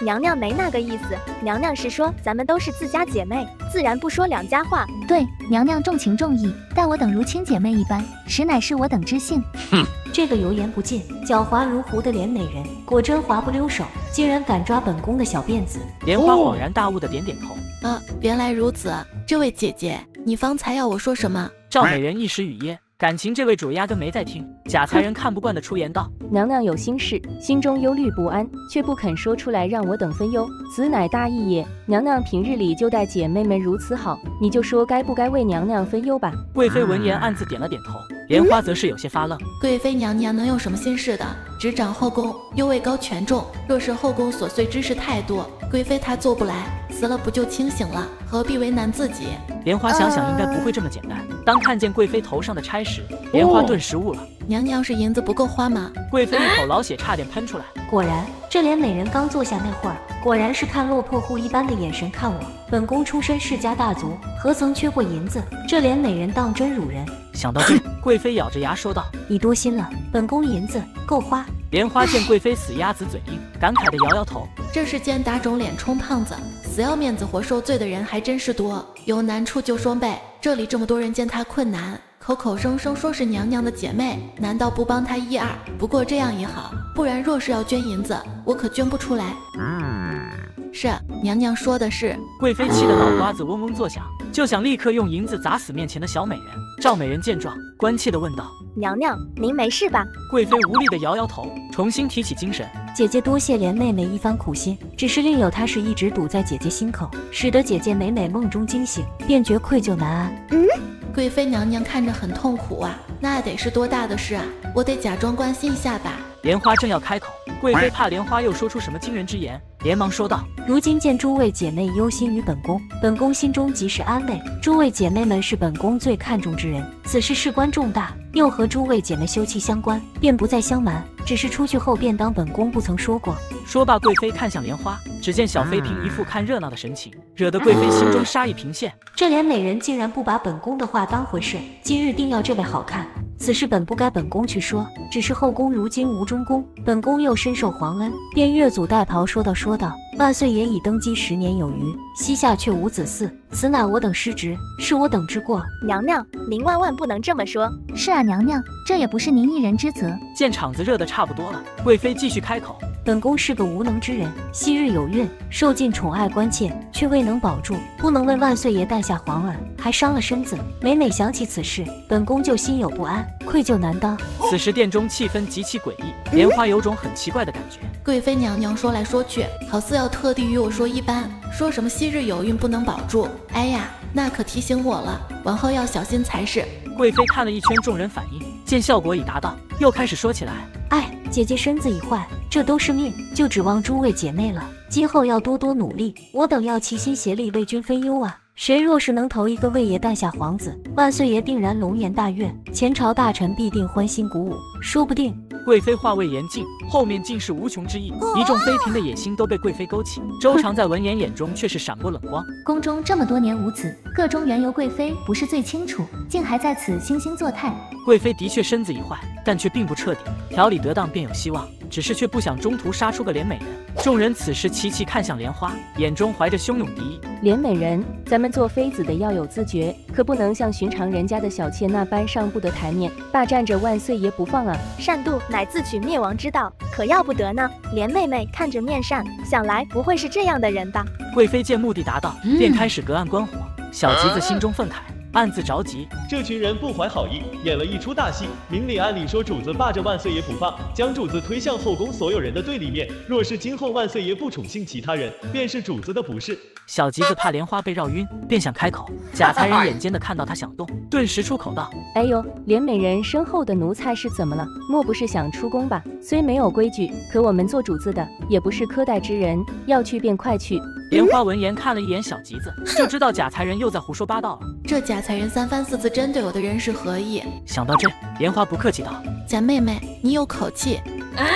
Speaker 10: 娘娘没那个意思，娘娘是说咱们都是自家姐妹，自然不说两家话。
Speaker 6: 对，娘娘重情重义，待我等如亲姐妹一般，实乃是我等之幸。
Speaker 11: 哼，这个油盐不进、狡猾如狐的莲美人，果真滑不溜手，竟然敢抓本宫的小辫子。
Speaker 2: 莲花恍然大悟的点点头：“
Speaker 3: 啊，原来如此，这位姐姐，你方才要我说什么？”
Speaker 2: 赵美人一时语噎，感情这位主压根没在听。假才人看不惯的出言道：“
Speaker 15: 娘娘有心事，心中忧虑不安，却不肯说出来，让我等分忧，此乃大义也。娘娘平日里就待姐妹们如此好，你就说该不该为娘娘分忧吧。”
Speaker 2: 贵妃闻言暗自点了点头，莲花则是有些发愣。
Speaker 3: 贵妃娘娘能有什么心事的？执掌后宫又位高权重，若是后宫琐碎之事太多，贵妃她做不来。死了不就清醒了？何必为难自己？
Speaker 2: 莲花想想应该不会这么简单。当看见贵妃头上的钗时，莲花顿时悟了。
Speaker 3: 娘娘是银子不够花吗？
Speaker 2: 贵妃一口老血差点喷出来。
Speaker 11: 果然，这脸美人刚坐下那会儿，果然是看落魄户一般的眼神看我。本宫出身世家大族，何曾缺过银子？这脸美人当真辱人。
Speaker 2: 想到这，贵妃咬着牙说道：“
Speaker 11: 你多心了，本宫银子够花。”
Speaker 2: 莲花见贵妃死鸭子嘴硬，感慨的摇摇头。
Speaker 3: 这世间打肿脸充胖子，死要面子活受罪的人还真是多。有难处就双倍。这里这么多人见她困难，口口声声说是娘娘的姐妹，难道不帮她一二？不过这样也好，不然若是要捐银子，我可捐不出来。嗯，是娘娘说的是。
Speaker 2: 贵妃气得脑瓜子嗡嗡作响，就想立刻用银子砸死面前的小美人。赵美人见状，关切地问道。
Speaker 10: 娘娘，您没事吧？
Speaker 2: 贵妃无力的摇摇头，重新提起精神。
Speaker 11: 姐姐多谢莲妹妹一番苦心，只是另有他事一直堵在姐姐心口，使得姐姐每每梦中惊醒，便觉愧疚难安。
Speaker 3: 嗯，贵妃娘娘看着很痛苦啊，那得是多大的事啊？我得假装关心一下吧。
Speaker 2: 莲花正要开口，贵妃怕莲花又说出什么惊人之言，连忙说道：“
Speaker 11: 如今见诸位姐妹忧心于本宫，本宫心中即是安慰。诸位姐妹们是本宫最看重之人，此事事关重大。”又和诸位姐妹休戚相关，便不再相瞒。只是出去后便当本宫不曾说过。
Speaker 2: 说罢，贵妃看向莲花，只见小妃嫔一副看热闹的神情，惹得贵妃心中杀意频现。
Speaker 11: 这连美人竟然不把本宫的话当回事，今日定要这位好看。此事本不该本宫去说，只是后宫如今无中宫，本宫又深受皇恩，便越俎代庖说道说道：万岁爷已登基十年有余，膝下却无子嗣，此乃我等失职，是我等之过。
Speaker 10: 娘娘，您万万不能这么说。
Speaker 6: 是啊，娘娘，这也不是您一人之责。
Speaker 2: 见场子热得差不多了，贵妃继续开口。
Speaker 11: 本宫是个无能之人，昔日有孕，受尽宠爱关切，却未能保住，不能为万岁爷诞下皇儿，还伤了身子。每每想起此事，本宫就心有不安，愧疚难当。
Speaker 2: 此时殿中气氛极其诡异，莲花有种很奇怪的感觉。
Speaker 3: 贵妃娘娘说来说去，好似要特地与我说一般，说什么昔日有孕不能保住。哎呀，那可提醒我了，往后要小心才是。
Speaker 2: 贵妃看了一圈众人反应，见效果已达到，又开始说起来。
Speaker 11: 哎，姐姐身子已坏，这都是命，就指望诸位姐妹了。今后要多多努力，我等要齐心协力，为君分忧啊！谁若是能投一个魏爷诞下皇子，万岁爷定然龙颜大悦，前朝大臣必定欢欣鼓舞，说不定。
Speaker 2: 贵妃话未言尽，后面尽是无穷之意。一众妃嫔的野心都被贵妃勾起。周长在闻言眼中却是闪过冷光。
Speaker 6: 宫中这么多年无子，个中缘由贵妃不是最清楚，竟还在此惺惺作态。
Speaker 2: 贵妃的确身子已坏，但却并不彻底，调理得当便有希望。只是却不想中途杀出个连美人。众人此时齐齐看向莲花，眼中怀着汹涌敌意。
Speaker 15: 连美人，咱们做妃子的要有自觉，可不能像寻常人家的小妾那般上不得台面，霸占着万岁爷不放啊！
Speaker 10: 善妒乃自取灭亡之道，可要不得呢。莲妹妹看着面善，想来不会是这样的人吧？
Speaker 2: 贵妃见目的达到，便开始隔岸观火。小吉子心中愤慨。暗自着急，
Speaker 5: 这群人不怀好意，演了一出大戏，明里暗里说主子霸着万岁爷不放，将主子推向后宫所有人的对立面。若是今后万岁爷不宠幸其他人，便是主子的不是。
Speaker 2: 小吉子怕莲花被绕晕，便想开口。贾才人眼尖的看到他想动，顿时出口道：“
Speaker 15: 哎呦，莲美人身后的奴才是怎么了？莫不是想出宫吧？虽没有规矩，可我们做主子的也不是苛待之人，要去便快去。”
Speaker 2: 莲花闻言看了一眼小吉子，就知道贾才人又在胡说八道了。
Speaker 3: 这贾才人三番四次针对我的人是何意？
Speaker 2: 想到这，莲花不客气道：“
Speaker 3: 贾妹妹，你有口气。”啊，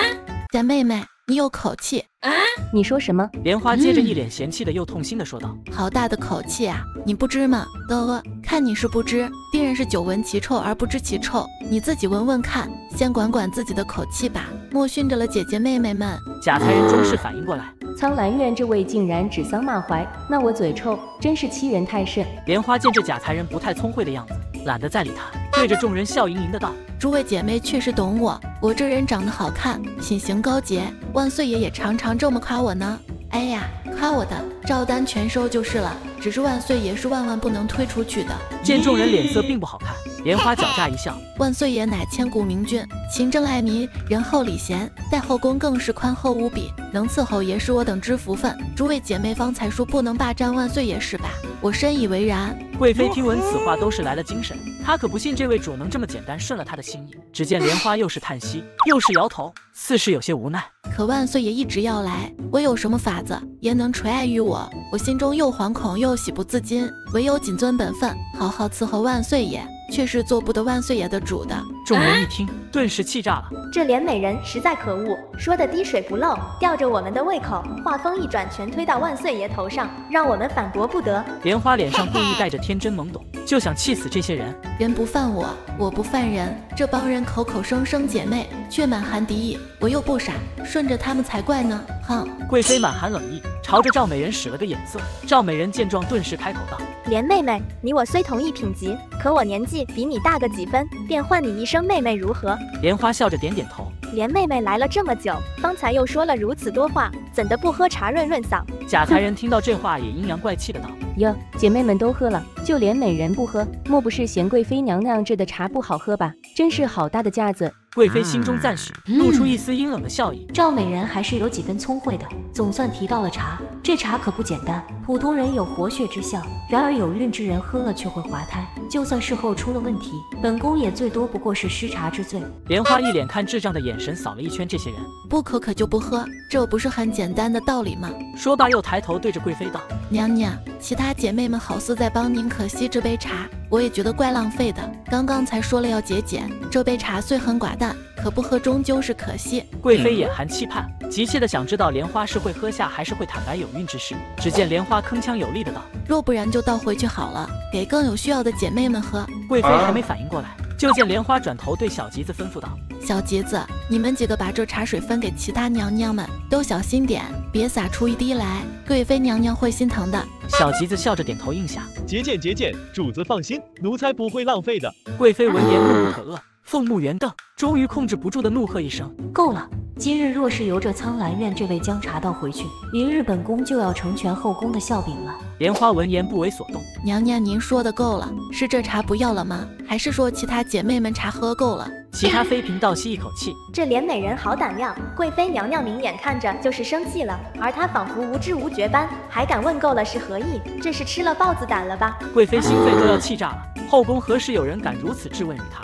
Speaker 3: 贾妹妹，你有口气。
Speaker 15: 啊，你说什么？
Speaker 2: 莲花接着一脸嫌弃的又痛心的说道：“
Speaker 3: 好大的口气啊！你不知吗？呃看你是不知，定然是久闻其臭而不知其臭，你自己闻闻看，先管管自己的口气吧，莫熏着了姐姐妹妹们。”
Speaker 2: 贾才人终是反应过来。
Speaker 15: 苍兰院这位竟然指桑骂槐，那我嘴臭，真是欺人太甚。
Speaker 2: 莲花见这假才人不太聪慧的样子，懒得再理他，对着众人笑盈盈的道：“
Speaker 3: 诸位姐妹确实懂我，我这人长得好看，品行高洁，万岁爷也常常这么夸我呢。哎呀，夸我的照单全收就是了。只是万岁爷是万万不能推出去的。”
Speaker 2: 见众人脸色并不好看。莲花狡诈一笑，
Speaker 3: 万岁爷乃千古明君，勤政爱民，仁厚礼贤，待后宫更是宽厚无比，能伺候爷是我等之福分。诸位姐妹方才说不能霸占万岁爷是吧？我深以为然。
Speaker 2: 贵妃听闻此话，都是来了精神。她可不信这位主能这么简单顺了她的心意。只见莲花又是叹息，又是摇头，似是有些无奈。
Speaker 3: 可万岁爷一直要来，我有什么法子爷能垂爱于我？我心中又惶恐又喜不自禁，唯有谨遵本分，好好伺候万岁爷。却是做不得万岁爷的主的。
Speaker 2: 众人一听，顿时气炸了。
Speaker 10: 这连美人实在可恶，说的滴水不漏，吊着我们的胃口。话锋一转，全推到万岁爷头上，让我们反驳不得。
Speaker 2: 莲花脸上故意带着天真懵懂，就想气死这些人。
Speaker 3: 人不犯我，我不犯人。这帮人口口声声姐妹，却满含敌意。我又不傻，顺着他们才怪呢。哼！
Speaker 2: 贵妃满含冷意，朝着赵美人使了个眼色。赵美人见状，顿时开口道。
Speaker 10: 莲妹妹，你我虽同一品级，可我年纪比你大个几分，便唤你一声妹妹如何？
Speaker 2: 莲花笑着点点头。
Speaker 10: 莲妹妹来了这么久，方才又说了如此多话，怎的不喝茶润润嗓？
Speaker 2: 贾才人听到这话，也阴阳怪气的道：
Speaker 15: 哟，姐妹们都喝了，就连美人不喝，莫不是嫌贵妃娘娘制的茶不好喝吧？真是好大的架子！
Speaker 2: 贵妃心中赞许，露出一丝阴冷的笑意。
Speaker 11: 赵美人还是有几分聪慧的，总算提到了茶。这茶可不简单，普通人有活血之效，然而有孕之人喝了却会滑胎。就算事后出了问题，本宫也最多不过是失茶之罪。
Speaker 2: 莲花一脸看智障的眼神扫了一圈这些人，
Speaker 3: 不可可就不喝，这不是很简单的道理吗？
Speaker 2: 说罢又抬头对着贵妃道：“
Speaker 3: 娘娘，其他姐妹们好似在帮您，可惜这杯茶。”我也觉得怪浪费的，刚刚才说了要节俭，这杯茶虽很寡淡，可不喝终究是可惜。
Speaker 2: 贵妃眼含期盼，急切的想知道莲花是会喝下，还是会坦白有孕之事。只见莲花铿锵有力的道：“
Speaker 3: 若不然就倒回去好了，给更有需要的姐妹们喝。”
Speaker 2: 贵妃还没反应过来，就见莲花转头对小吉子吩咐道：“
Speaker 3: 小吉子，你们几个把这茶水分给其他娘娘们，都小心点，别洒出一滴来，贵妃娘娘会心疼的。”
Speaker 2: 小吉子笑着点头应下，
Speaker 5: 节俭节俭，主子放心，奴才不会浪费的。
Speaker 2: 贵妃闻言怒不可遏，凤目圆瞪，终于控制不住的怒喝一声：“
Speaker 11: 够了！今日若是由这苍兰院这位将茶倒回去，明日本宫就要成全后宫的笑柄了。”
Speaker 2: 莲花闻言不为所动，
Speaker 3: 娘娘您说的够了，是这茶不要了吗？还是说其他姐妹们茶喝够了？
Speaker 2: 其他妃嫔倒吸一口气，
Speaker 10: 这莲美人好胆量，贵妃娘娘明眼看着就是生气了，而她仿佛无知无觉般，还敢问够了是何意？这是吃了豹子胆了吧？
Speaker 2: 贵妃心肺都要气炸了，后宫何时有人敢如此质问于她？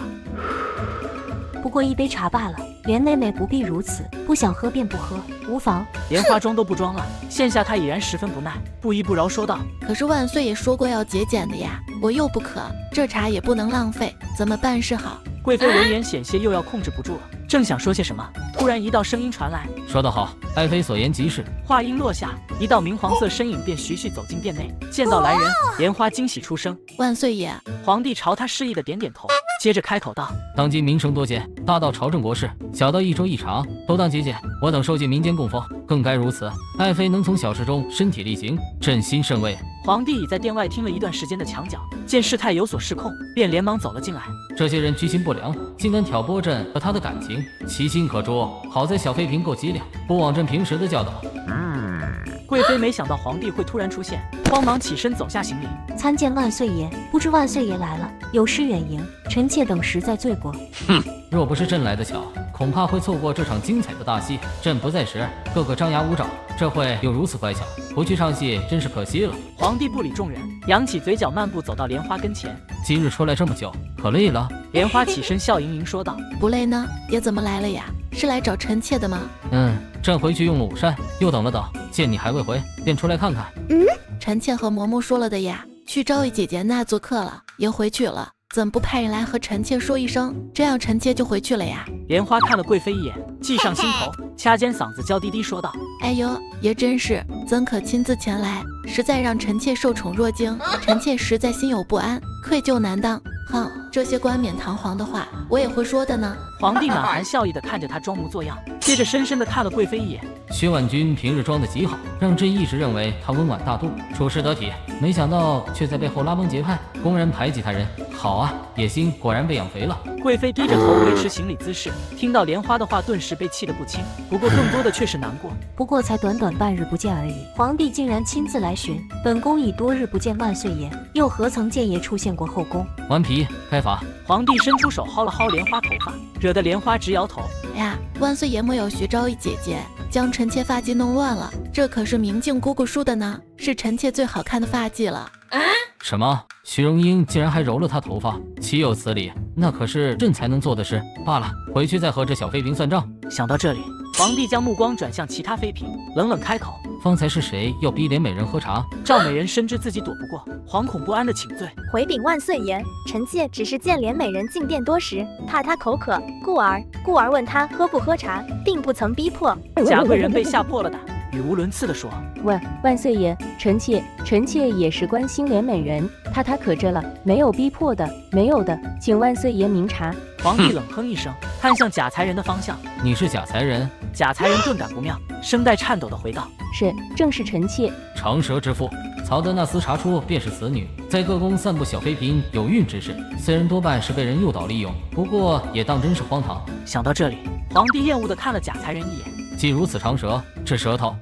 Speaker 11: 不过一杯茶罢了，莲妹妹不必如此，不想喝便不喝，无妨。
Speaker 2: 莲花装都不装了，现下她已然十分不耐，不依不饶说道：“
Speaker 3: 可是万岁爷说过要节俭的呀，我又不渴，这茶也不能浪费，怎么办是好？”
Speaker 2: 贵妃闻言险些又要控制不住了，正想说些什么，突然一道声音传来：“
Speaker 8: 说得好，爱妃所言极是。”
Speaker 2: 话音落下，一道明黄色身影便徐徐走进殿内，见到来人，莲花惊喜出声：“
Speaker 3: 万岁爷！”
Speaker 2: 皇帝朝他示意的点点头。接着开口道：“
Speaker 8: 当今名声多艰，大到朝政国事，小到一粥一茶，都当节俭。我等受尽民间供奉，更该如此。爱妃能从小事中身体力行，朕心甚慰。”
Speaker 2: 皇帝已在殿外听了一段时间的墙角，见事态有所失控，便连忙走了进来。
Speaker 8: 这些人居心不良，竟敢挑拨朕和他的感情，其心可诛。好在小妃嫔够机灵，不枉朕平时的教导。
Speaker 2: 贵妃没想到皇帝会突然出现，慌忙起身走下行礼，
Speaker 11: 参见万岁爷。不知万岁爷来了，有失远迎，臣妾等实在罪过。
Speaker 8: 哼，若不是朕来得巧，恐怕会错过这场精彩的大戏。朕不在时，个个张牙舞爪，这会又如此乖巧，不去唱戏真是可惜了。
Speaker 2: 皇帝不理众人，扬起嘴角，漫步走到莲花跟前。
Speaker 8: 今日出来这么久，可累了？
Speaker 2: 莲花起身笑盈盈说道：“
Speaker 3: 不累呢，爷怎么来了呀？是来找臣妾的吗？”
Speaker 8: 嗯，朕回去用了午膳，又等了等，见你还未回，便出来看看。
Speaker 3: 嗯，臣妾和嬷嬷说了的呀，去昭仪姐姐那做客了，也回去了。怎不派人来和臣妾说一声，这样臣妾就回去了呀？
Speaker 2: 莲花看了贵妃一眼，计上心头，掐尖嗓子娇滴滴说道：“
Speaker 3: 哎呦，爷真是，怎可亲自前来？实在让臣妾受宠若惊，臣妾实在心有不安，愧疚难当。哼，这些冠冕堂皇的话，我也会说的呢。”
Speaker 2: 皇帝满含笑意的看着他装模作样，接着深深的看了贵妃一眼。
Speaker 8: 薛婉君平日装的极好，让朕一直认为她温婉大度，处事得体，没想到却在背后拉帮结派，公然排挤他人。好啊，野心果然被养肥了。
Speaker 2: 贵妃低着头维持行礼姿势，听到莲花的话，顿时被气得不轻。不过更多的却是难过。
Speaker 11: 不过才短短半日不见而已，皇帝竟然亲自来寻，本宫已多日不见万岁爷，又何曾见爷出现过后宫？
Speaker 8: 顽皮，开罚！
Speaker 2: 皇帝伸出手薅了薅莲花头发，惹得莲花直摇头。
Speaker 3: 哎呀，万岁爷莫有徐昭仪姐姐将臣妾发髻弄乱了，这可是明镜姑姑梳的呢，是臣妾最好看的发髻了。
Speaker 8: 啊什么？徐荣英竟然还揉了她头发，岂有此理！那可是朕才能做的事。罢了，回去再和这小妃嫔算账。
Speaker 2: 想到这里，皇帝将目光转向其他妃嫔，冷冷开口：“
Speaker 8: 方才是谁要逼连美人喝茶？”
Speaker 2: 赵美人深知自己躲不过，惶恐不安的请罪：“
Speaker 10: 回禀万岁爷，臣妾只是见连美人进殿多时，怕她口渴，故而故而问她喝不喝茶，并不曾逼迫。”
Speaker 2: 贾贵人被吓破了胆。语无伦次地说：“
Speaker 15: 万万岁爷，臣妾臣妾也是关心连美人，怕她渴着了，没有逼迫的，没有的，请万岁爷明察。”
Speaker 2: 皇帝冷哼一声，看向假才人的方向：“
Speaker 8: 你是假才人？”
Speaker 2: 假才人顿感不妙，声带颤抖地回道：“
Speaker 15: 是，正是臣妾。”
Speaker 8: 长舌之妇，曹德纳斯查出便是此女，在各宫散布小妃嫔有孕之事，虽然多半是被人诱导利用，不过也当真是荒唐。
Speaker 2: 想到这里，皇帝厌恶地看了假才人一眼。
Speaker 8: 既如此长舌，这舌头。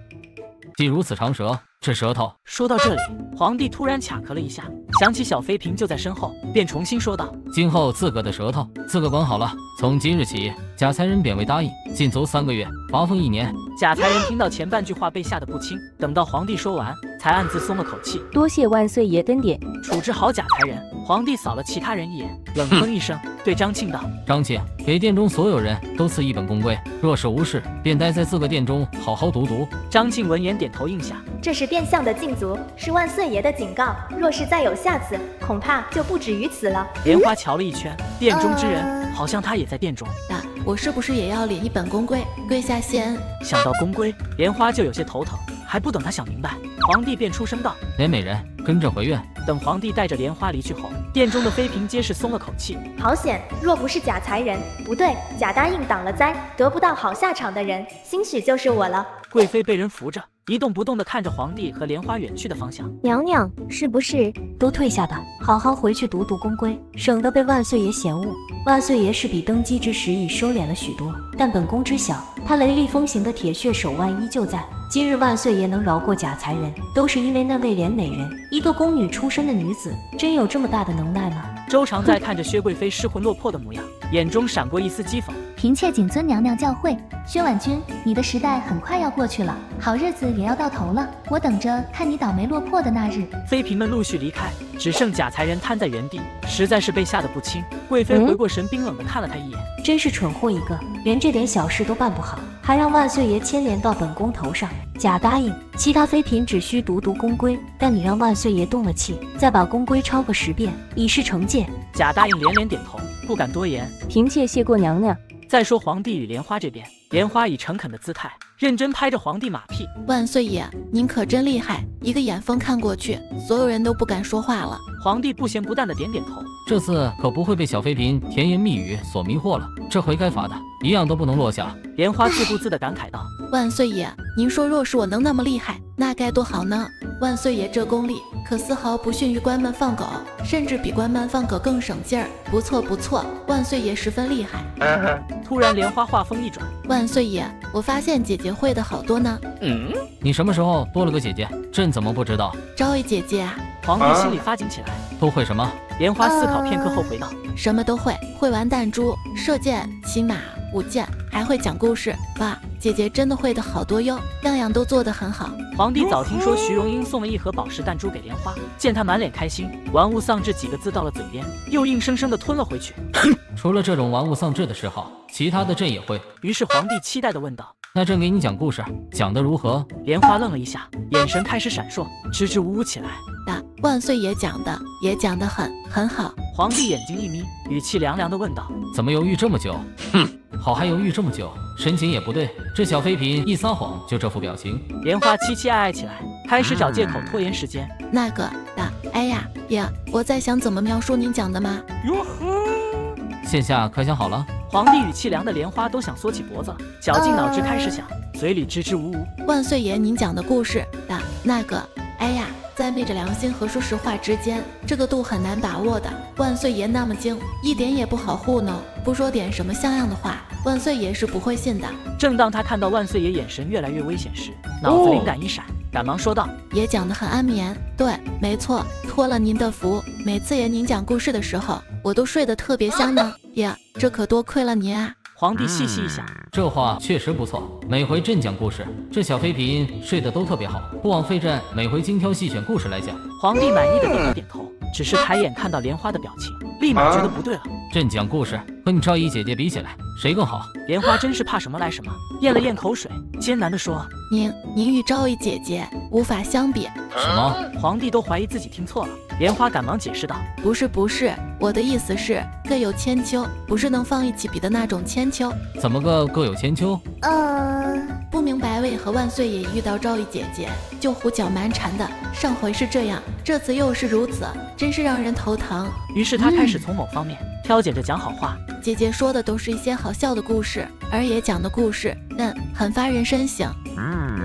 Speaker 8: 既如此长舌，这舌头。
Speaker 2: 说到这里，皇帝突然卡壳了一下，想起小妃嫔就在身后，便重新说道：“
Speaker 8: 今后自个的舌头，自个管好了。从今日起，贾才人贬为答应，禁足三个月，罚俸一年。”
Speaker 2: 贾才人听到前半句话，被吓得不轻。等到皇帝说完，才暗自松了口气。
Speaker 15: 多谢万岁爷恩典，
Speaker 2: 处置好贾才人。皇帝扫了其他人一眼，冷哼一声，对张庆道：“
Speaker 8: 张庆，给殿中所有人都赐一本宫规，若是无事，便待在自个殿中好好读读。”
Speaker 2: 张庆闻言点头应下。
Speaker 10: 这是变相的禁足，是万岁爷的警告。若是再有下次，恐怕就不止于此了。
Speaker 2: 莲花瞧了一圈，殿中之人，好像他也在殿中。
Speaker 3: 那我是不是也要领一本宫规，跪下谢恩？
Speaker 2: 想到宫规，莲花就有些头疼。还不等他想明白，皇帝便出声道：“
Speaker 8: 连美人，跟着回院。”
Speaker 2: 等皇帝带着莲花离去后，殿中的妃嫔皆是松了口气。
Speaker 10: 好险！若不是假才人，不对，假答应挡了灾，得不到好下场的人，兴许就是我了。
Speaker 2: 贵妃被人扶着，一动不动地看着皇帝和莲花远去的方向。
Speaker 13: 娘娘，是不是
Speaker 11: 都退下吧？好好回去读读宫规，省得被万岁爷嫌恶。万岁爷是比登基之时已收敛了许多，但本宫知晓，他雷厉风行的铁血手腕依旧在。今日万岁爷能饶过假才人，都是因为那位连美人，一个宫女出身的女子，真有这么大的能耐吗？
Speaker 2: 周常在看着薛贵妃失魂落魄的模样，眼中闪过一丝讥讽。
Speaker 6: 嫔妾谨遵娘娘教诲。薛婉君，你的时代很快要过去了，好日子也要到头了，我等着看你倒霉落魄的那日。
Speaker 2: 妃嫔们陆续离开，只剩假才人瘫在原地，实在是被吓得不轻。贵妃回过神，冰冷的看了他一眼，
Speaker 11: 真是蠢货一个，连这点小事都办不好，还让万岁爷牵连到本宫头上。假答应，其他妃嫔只需读读宫规，但你让万岁爷动了气，再把宫规抄个十遍，以示惩戒。
Speaker 2: 贾答应连连点头，不敢多言。
Speaker 15: 嫔妾谢过娘娘。
Speaker 2: 再说皇帝与莲花这边，莲花以诚恳的姿态，认真拍着皇帝马屁。
Speaker 3: 万岁爷，您可真厉害！一个眼风看过去，所有人都不敢说话了。
Speaker 2: 皇帝不咸不淡的点点头，
Speaker 8: 这次可不会被小妃嫔甜言蜜语所迷惑了。这回该罚的，一样都不能落下。
Speaker 2: 莲花自顾自的感慨道：“
Speaker 3: 万岁爷，您说若是我能那么厉害，那该多好呢？万岁爷这功力可丝毫不逊于关门放狗，甚至比关门放狗更省劲儿。不错不错，万岁爷十分厉害。”
Speaker 2: 突然，莲花话锋一转：“
Speaker 3: 万岁爷，我发现姐姐会的好多呢。”
Speaker 8: 嗯，你什么时候多了个姐姐？朕怎么不知道？
Speaker 3: 昭仪姐姐啊！
Speaker 2: 皇帝心里发紧起来。
Speaker 8: 都会什么？
Speaker 2: 莲花思考片刻后回道：“
Speaker 3: 什么都会，会玩弹珠、射箭、骑马、舞剑，还会讲故事。哇，姐姐真的会的好多哟，样样都做得很好。”
Speaker 2: 皇帝早听说徐荣英送了一盒宝石弹珠给莲花，见她满脸开心，玩物丧志几个字到了嘴边，又硬生生的吞了回去。
Speaker 8: 除了这种玩物丧志的嗜好，其他的朕也会。
Speaker 2: 于是皇帝期待的问道：“
Speaker 8: 那朕给你讲故事，讲的如何？”
Speaker 2: 莲花愣了一下，眼神开始闪烁，支支吾吾起来。
Speaker 3: 那万岁爷讲的也讲得很很好。
Speaker 2: 皇帝眼睛一眯，语气凉凉的问道：“
Speaker 8: 怎么犹豫这么久？”哼，好还犹豫这么久，神情也不对。这小妃嫔一撒谎就这副表情。
Speaker 2: 莲花凄凄爱爱起来，开始找借口拖延时间。
Speaker 3: 那个的，哎呀呀，我在想怎么描述您讲的吗？
Speaker 2: 哟呵，
Speaker 8: 现下可想好了？
Speaker 2: 皇帝语气凉的莲花都想缩起脖子，绞尽脑汁开始想，嘴里支支吾吾。
Speaker 3: 万岁爷，您讲的故事的那个，哎呀。在昧着良心和说实话之间，这个度很难把握的。万岁爷那么精，一点也不好糊弄。不说点什么像样的话，万岁爷是不会信的。
Speaker 2: 正当他看到万岁爷眼神越来越危险时，脑子灵感一闪，赶忙说道：“
Speaker 3: 爷讲得很安眠。对，没错，托了您的福，每次爷您讲故事的时候，我都睡得特别香呢。爷，这可多亏了您啊。”
Speaker 2: 皇帝细细一想，
Speaker 8: 这话确实不错。每回朕讲故事，这小妃嫔睡得都特别好，不枉费朕每回精挑细选故事来讲。
Speaker 2: 皇帝满意的点了点头，只是抬眼看到莲花的表情，立马觉得不对了。
Speaker 8: 朕讲故事和你昭仪姐姐比起来，谁更好？
Speaker 2: 莲花真是怕什么来什么，咽了咽口水，艰难地说：“
Speaker 3: 您，您与昭仪姐姐无法相比。”
Speaker 8: 什么？
Speaker 2: 皇帝都怀疑自己听错了。莲花赶忙解释道：“
Speaker 3: 不是，不是，我的意思是各有千秋，不是能放一起比的那种千秋。
Speaker 8: 怎么个各有千秋？
Speaker 3: 呃，不明白为何万岁爷遇到昭仪姐姐就胡搅蛮缠的。上回是这样，这次又是如此，真是让人头疼。
Speaker 2: 于是他开始从某方面挑拣着讲好话。
Speaker 3: 姐姐说的都是一些好笑的故事，而也讲的故事，嗯，很发人深省。
Speaker 8: 嗯，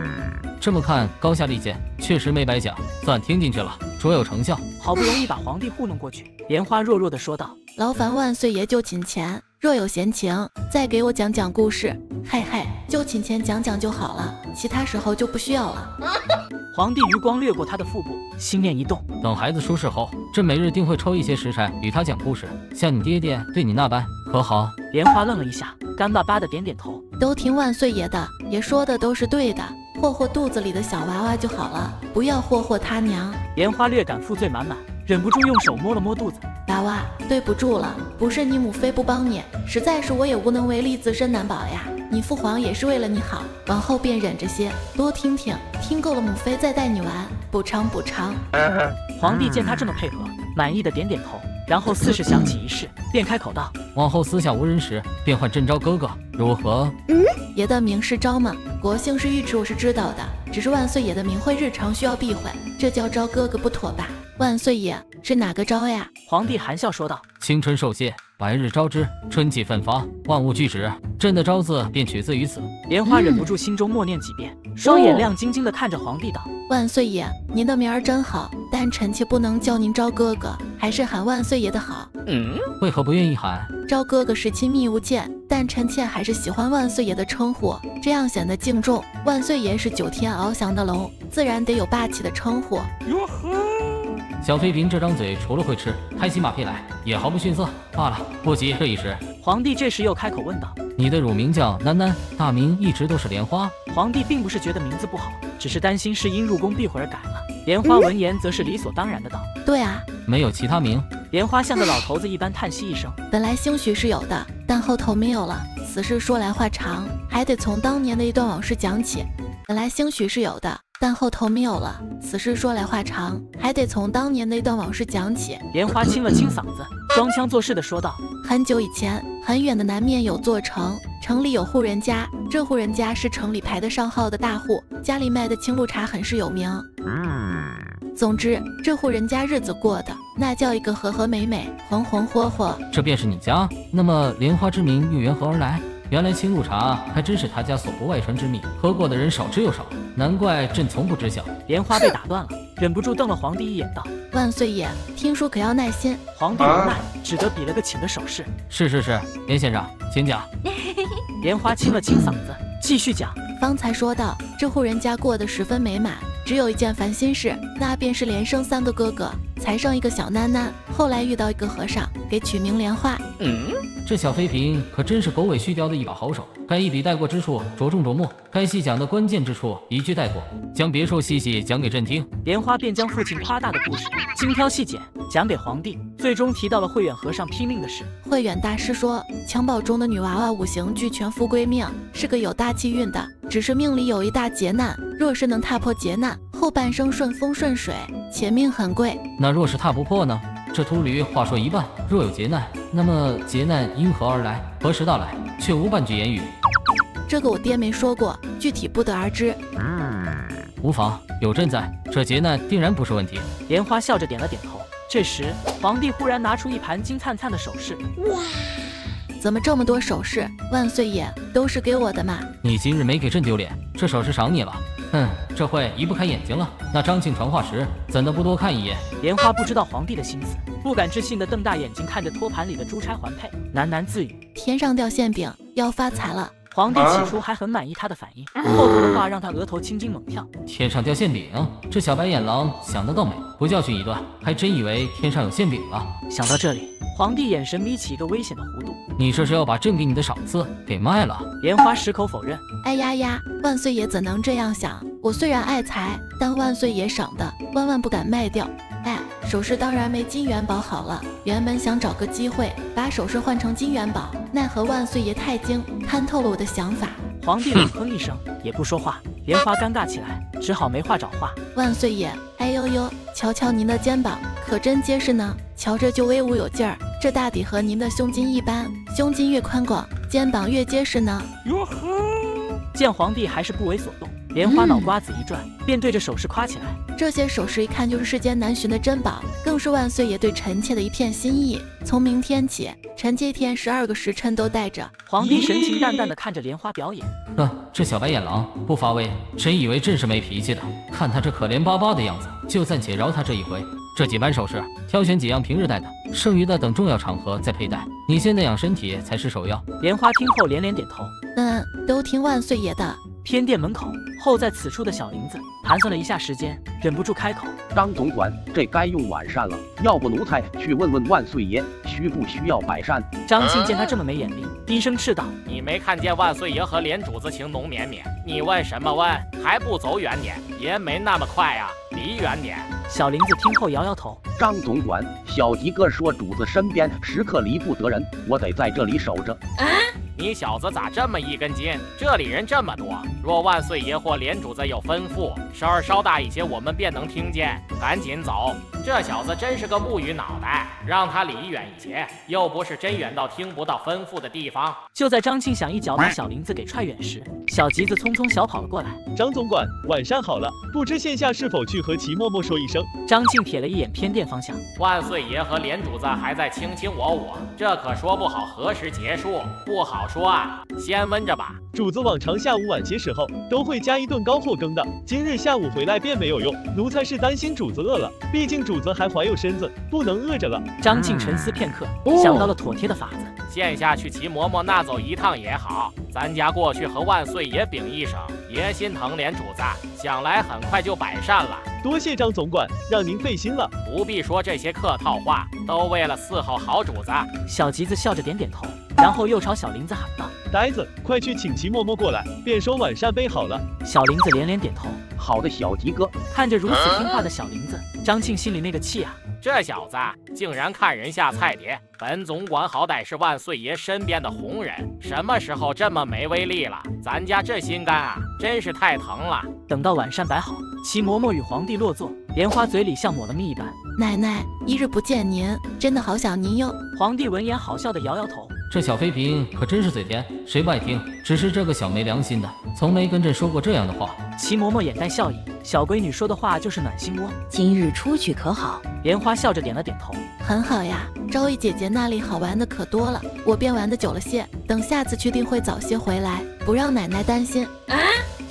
Speaker 8: 这么看，高下立见，确实没白讲，算听进去了。”卓有成效，
Speaker 2: 好不容易把皇帝糊弄过去。莲花弱弱的说道：“
Speaker 3: 劳烦万岁爷就寝前，若有闲情，再给我讲讲故事。嘿嘿，就寝前讲讲就好了，其他时候就不需要了。”
Speaker 2: 皇帝余光掠过他的腹部，心念一动，
Speaker 8: 等孩子出世后，朕每日定会抽一些时辰与他讲故事，像你爹爹对你那般，可好？
Speaker 2: 莲花愣了一下，干巴巴的点点头，
Speaker 3: 都听万岁爷的，爷说的都是对的。霍霍肚子里的小娃娃就好了，不要霍霍他娘。
Speaker 2: 莲花略感负罪满满，忍不住用手摸了摸肚子。
Speaker 3: 娃娃，对不住了，不是你母妃不帮你，实在是我也无能为力，自身难保呀。你父皇也是为了你好，往后便忍着些，多听听，听够了母妃再带你玩，补偿补偿。
Speaker 2: 皇帝见他这么配合，满意的点点头。然后似是想起一事，便开口道：“
Speaker 8: 往后私下无人时，便唤朕昭哥哥，如何？”
Speaker 3: 嗯，爷的名是昭吗？国姓是尉迟，我是知道的。只是万岁爷的名讳日常需要避讳，这叫昭哥哥不妥吧？万岁爷是哪个昭呀？
Speaker 2: 皇帝含笑说道：“
Speaker 8: 青春受谢，白日昭之，春季奋发，万物俱止。朕的昭字便取自于此。”
Speaker 2: 莲花忍不住心中默念几遍，双眼亮晶晶的看着皇帝道：“
Speaker 3: 万岁爷，您的名儿真好，但臣妾不能叫您昭哥哥。”还是喊万岁爷的好。
Speaker 8: 嗯，为何不愿意喊
Speaker 3: 昭哥哥？是亲密无间，但臣妾还是喜欢万岁爷的称呼，这样显得敬重。万岁爷是九天翱翔的龙，自然得有霸气的称呼。哟呵，
Speaker 8: 小妃嫔这张嘴除了会吃，拍起马屁来，也毫不逊色。罢了，不急这一时。
Speaker 2: 皇帝这时又开口问道：“
Speaker 8: 你的乳名叫囡囡，大名一直都是莲花？”
Speaker 2: 皇帝并不是觉得名字不好，只是担心是因入宫避讳而改了。莲花闻言，则是理所当然的道：“
Speaker 3: 对啊，
Speaker 8: 没有其他名。”
Speaker 2: 莲花像个老头子一般叹息一声：“
Speaker 3: 本来兴许是有的，但后头没有了。此事说来话长，还得从当年的一段往事讲起。本来兴许是有的，但后头没有了。此事说来话长，还得从当年那段往事讲起。”
Speaker 2: 莲花清了清嗓子，装腔作势的说道：“
Speaker 3: 很久以前，很远的南面有座城，城里有户人家，这户人家是城里排得上号的大户，家里卖的青露茶很是有名。”嗯总之，这户人家日子过得那叫一个和和美美，红红火火。
Speaker 8: 这便是你家？那么莲花之名又缘何而来？原来青露茶还真是他家所不外传之秘，喝过的人少之又少，难怪朕从不知晓。
Speaker 2: 莲花被打断了，忍不住瞪了皇帝一眼，道：“
Speaker 3: 万岁爷，听说可要耐心。”
Speaker 2: 皇帝无奈，只得比了个请的手势。
Speaker 8: 是是是，莲先生，请讲。
Speaker 2: 莲花清了清嗓子，继续讲。
Speaker 3: 方才说到，这户人家过得十分美满。只有一件烦心事，那便是连生三个哥哥，才生一个小囡囡。后来遇到一个和尚，给取名莲花。
Speaker 8: 嗯，这小妃嫔可真是狗尾续貂的一把好手，该一笔带过之处着重琢磨，该细讲的关键之处一句带过，将别墅细细讲给朕听。
Speaker 2: 莲花便将父亲夸大的故事精挑细拣讲给皇帝，最终提到了慧远和尚拼命的事。
Speaker 3: 慧远大师说，襁褓中的女娃娃五行俱全，富贵命，是个有大气运的，只是命里有一大劫难，若是能踏破劫难。后半生顺风顺水，且命很贵。
Speaker 8: 那若是踏不破呢？这秃驴话说一半，若有劫难，那么劫难因何而来，何时到来，却无半句言语。
Speaker 3: 这个我爹没说过，具体不得而知。
Speaker 8: 嗯，无妨，有朕在，这劫难定然不是问题。
Speaker 2: 莲花笑着点了点头。这时，皇帝忽然拿出一盘金灿灿的首饰。哇，
Speaker 3: 怎么这么多首饰？万岁爷，都是给我的嘛？
Speaker 8: 你今日没给朕丢脸，这首饰赏你了。哼，这会移不开眼睛了。那张庆传话时，怎能不多看一眼？
Speaker 2: 莲花不知道皇帝的心思，不敢置信的瞪大眼睛看着托盘里的珠钗环佩，喃喃自语：
Speaker 3: 天上掉馅饼，要发财了。
Speaker 2: 皇帝起初还很满意他的反应，后头的话让他额头青筋猛跳。
Speaker 8: 天上掉馅饼，这小白眼狼想得倒美，不教训一顿，还真以为天上有馅饼了。
Speaker 2: 想到这里，皇帝眼神眯起一个危险的弧度。
Speaker 8: 你这是要把朕给你的赏赐给卖了？
Speaker 2: 莲花矢口否认。
Speaker 3: 哎呀呀，万岁爷怎能这样想？我虽然爱财，但万岁爷赏的万万不敢卖掉。哎，首饰当然没金元宝好了。原本想找个机会把首饰换成金元宝，奈何万岁爷太精，看透了我的想法。
Speaker 2: 皇帝冷哼一声，也不说话。莲花尴尬起来，只好没话找话。
Speaker 3: 万岁爷，哎呦呦，瞧瞧您的肩膀，可真结实呢。瞧着就威武有劲儿，这大抵和您的胸襟一般。胸襟越宽广，肩膀越结实呢。
Speaker 2: 哟呵！见皇帝还是不为所动。莲花脑瓜子一转，便对着首饰夸起来：“
Speaker 3: 这些首饰一看就是世间难寻的珍宝，更是万岁爷对臣妾的一片心意。从明天起，臣妾一天十二个时辰都带着。”
Speaker 2: 皇帝神情淡淡的看着莲花表演：“
Speaker 8: 哼，这小白眼狼不发威，真以为朕是没脾气的。看他这可怜巴巴的样子，就暂且饶他这一回。这几般首饰，挑选几样平日戴的，剩余的等重要场合再佩戴。你现在养身体才是首要。”
Speaker 2: 莲花听后连连点头：“
Speaker 3: 嗯，都听万岁爷的。”
Speaker 2: 偏殿门口，候在此处的小林子盘算了一下时间，忍不住开口：“
Speaker 16: 张总管，这该用晚膳了，要不奴才去问问万岁爷，需不需要摆膳？”
Speaker 2: 张庆见他这么没眼力，低声斥道：“
Speaker 1: 你没看见万岁爷和莲主子情浓绵绵？你问什么问？还不走远点？爷没那么快呀，离远点。”
Speaker 2: 小林子听后摇摇头：“
Speaker 16: 张总管，小吉哥说主子身边时刻离不得人，我得在这里守着。”
Speaker 1: 啊！你小子咋这么一根筋？这里人这么多，若万岁爷或连主子有吩咐，声儿稍大一些，我们便能听见。赶紧走！这小子真是个木鱼脑袋，让他离远一些，又不是真远到听不到吩咐的地方。
Speaker 2: 就在张庆想一脚把小林子给踹远时，小吉子匆匆小跑了过来。
Speaker 5: 张总管，晚上好了，不知现下是否去和齐嬷嬷说一声？
Speaker 2: 张庆瞥了一眼偏殿方向，
Speaker 1: 万岁爷和连主子还在卿卿我我，这可说不好何时结束，不好说啊。先温着吧。
Speaker 5: 主子往常下午晚些时候都会加一顿高货羹的，今日下午回来便没有用。奴才是担心主子饿了，毕竟主子还怀有身子，不能饿着了。
Speaker 2: 张庆沉思片刻，想到了妥帖的法子，
Speaker 1: 现下去齐嬷嬷那走一趟也好，咱家过去和万岁爷禀一声，爷心疼连主子，想来很快就摆膳了。
Speaker 5: 多谢张总管，让您费心了。
Speaker 1: 不必说这些客套话，都为了伺候好主子。
Speaker 2: 小吉子笑着点点头，然后又朝小林子喊道。
Speaker 5: 呆子，快去请齐嬷嬷过来，便说晚膳备好了。
Speaker 2: 小林子连连点头。
Speaker 16: 好的，小吉哥。
Speaker 2: 看着如此听话的小林子，张庆心里那个气啊！
Speaker 1: 这小子竟然看人下菜碟。本总管好歹是万岁爷身边的红人，什么时候这么没威力了？咱家这心肝啊，真是太疼了。
Speaker 2: 等到晚膳摆好，齐嬷嬷与皇帝落座，莲花嘴里像抹了蜜一般。
Speaker 3: 奶奶，一日不见您，真的好想您哟。
Speaker 2: 皇帝闻言好笑的摇摇头。
Speaker 8: 这小妃嫔可真是嘴甜，谁不爱听？只是这个小没良心的，从没跟朕说过这样的话。
Speaker 2: 齐嬷嬷眼带笑意，小闺女说的话就是暖心窝。
Speaker 9: 今日出去可好？
Speaker 2: 莲花笑着点了点头，
Speaker 3: 很好呀。昭仪姐姐那里好玩的可多了，我便玩的久了些。等下次去定会早些回来，不让奶奶担心。啊，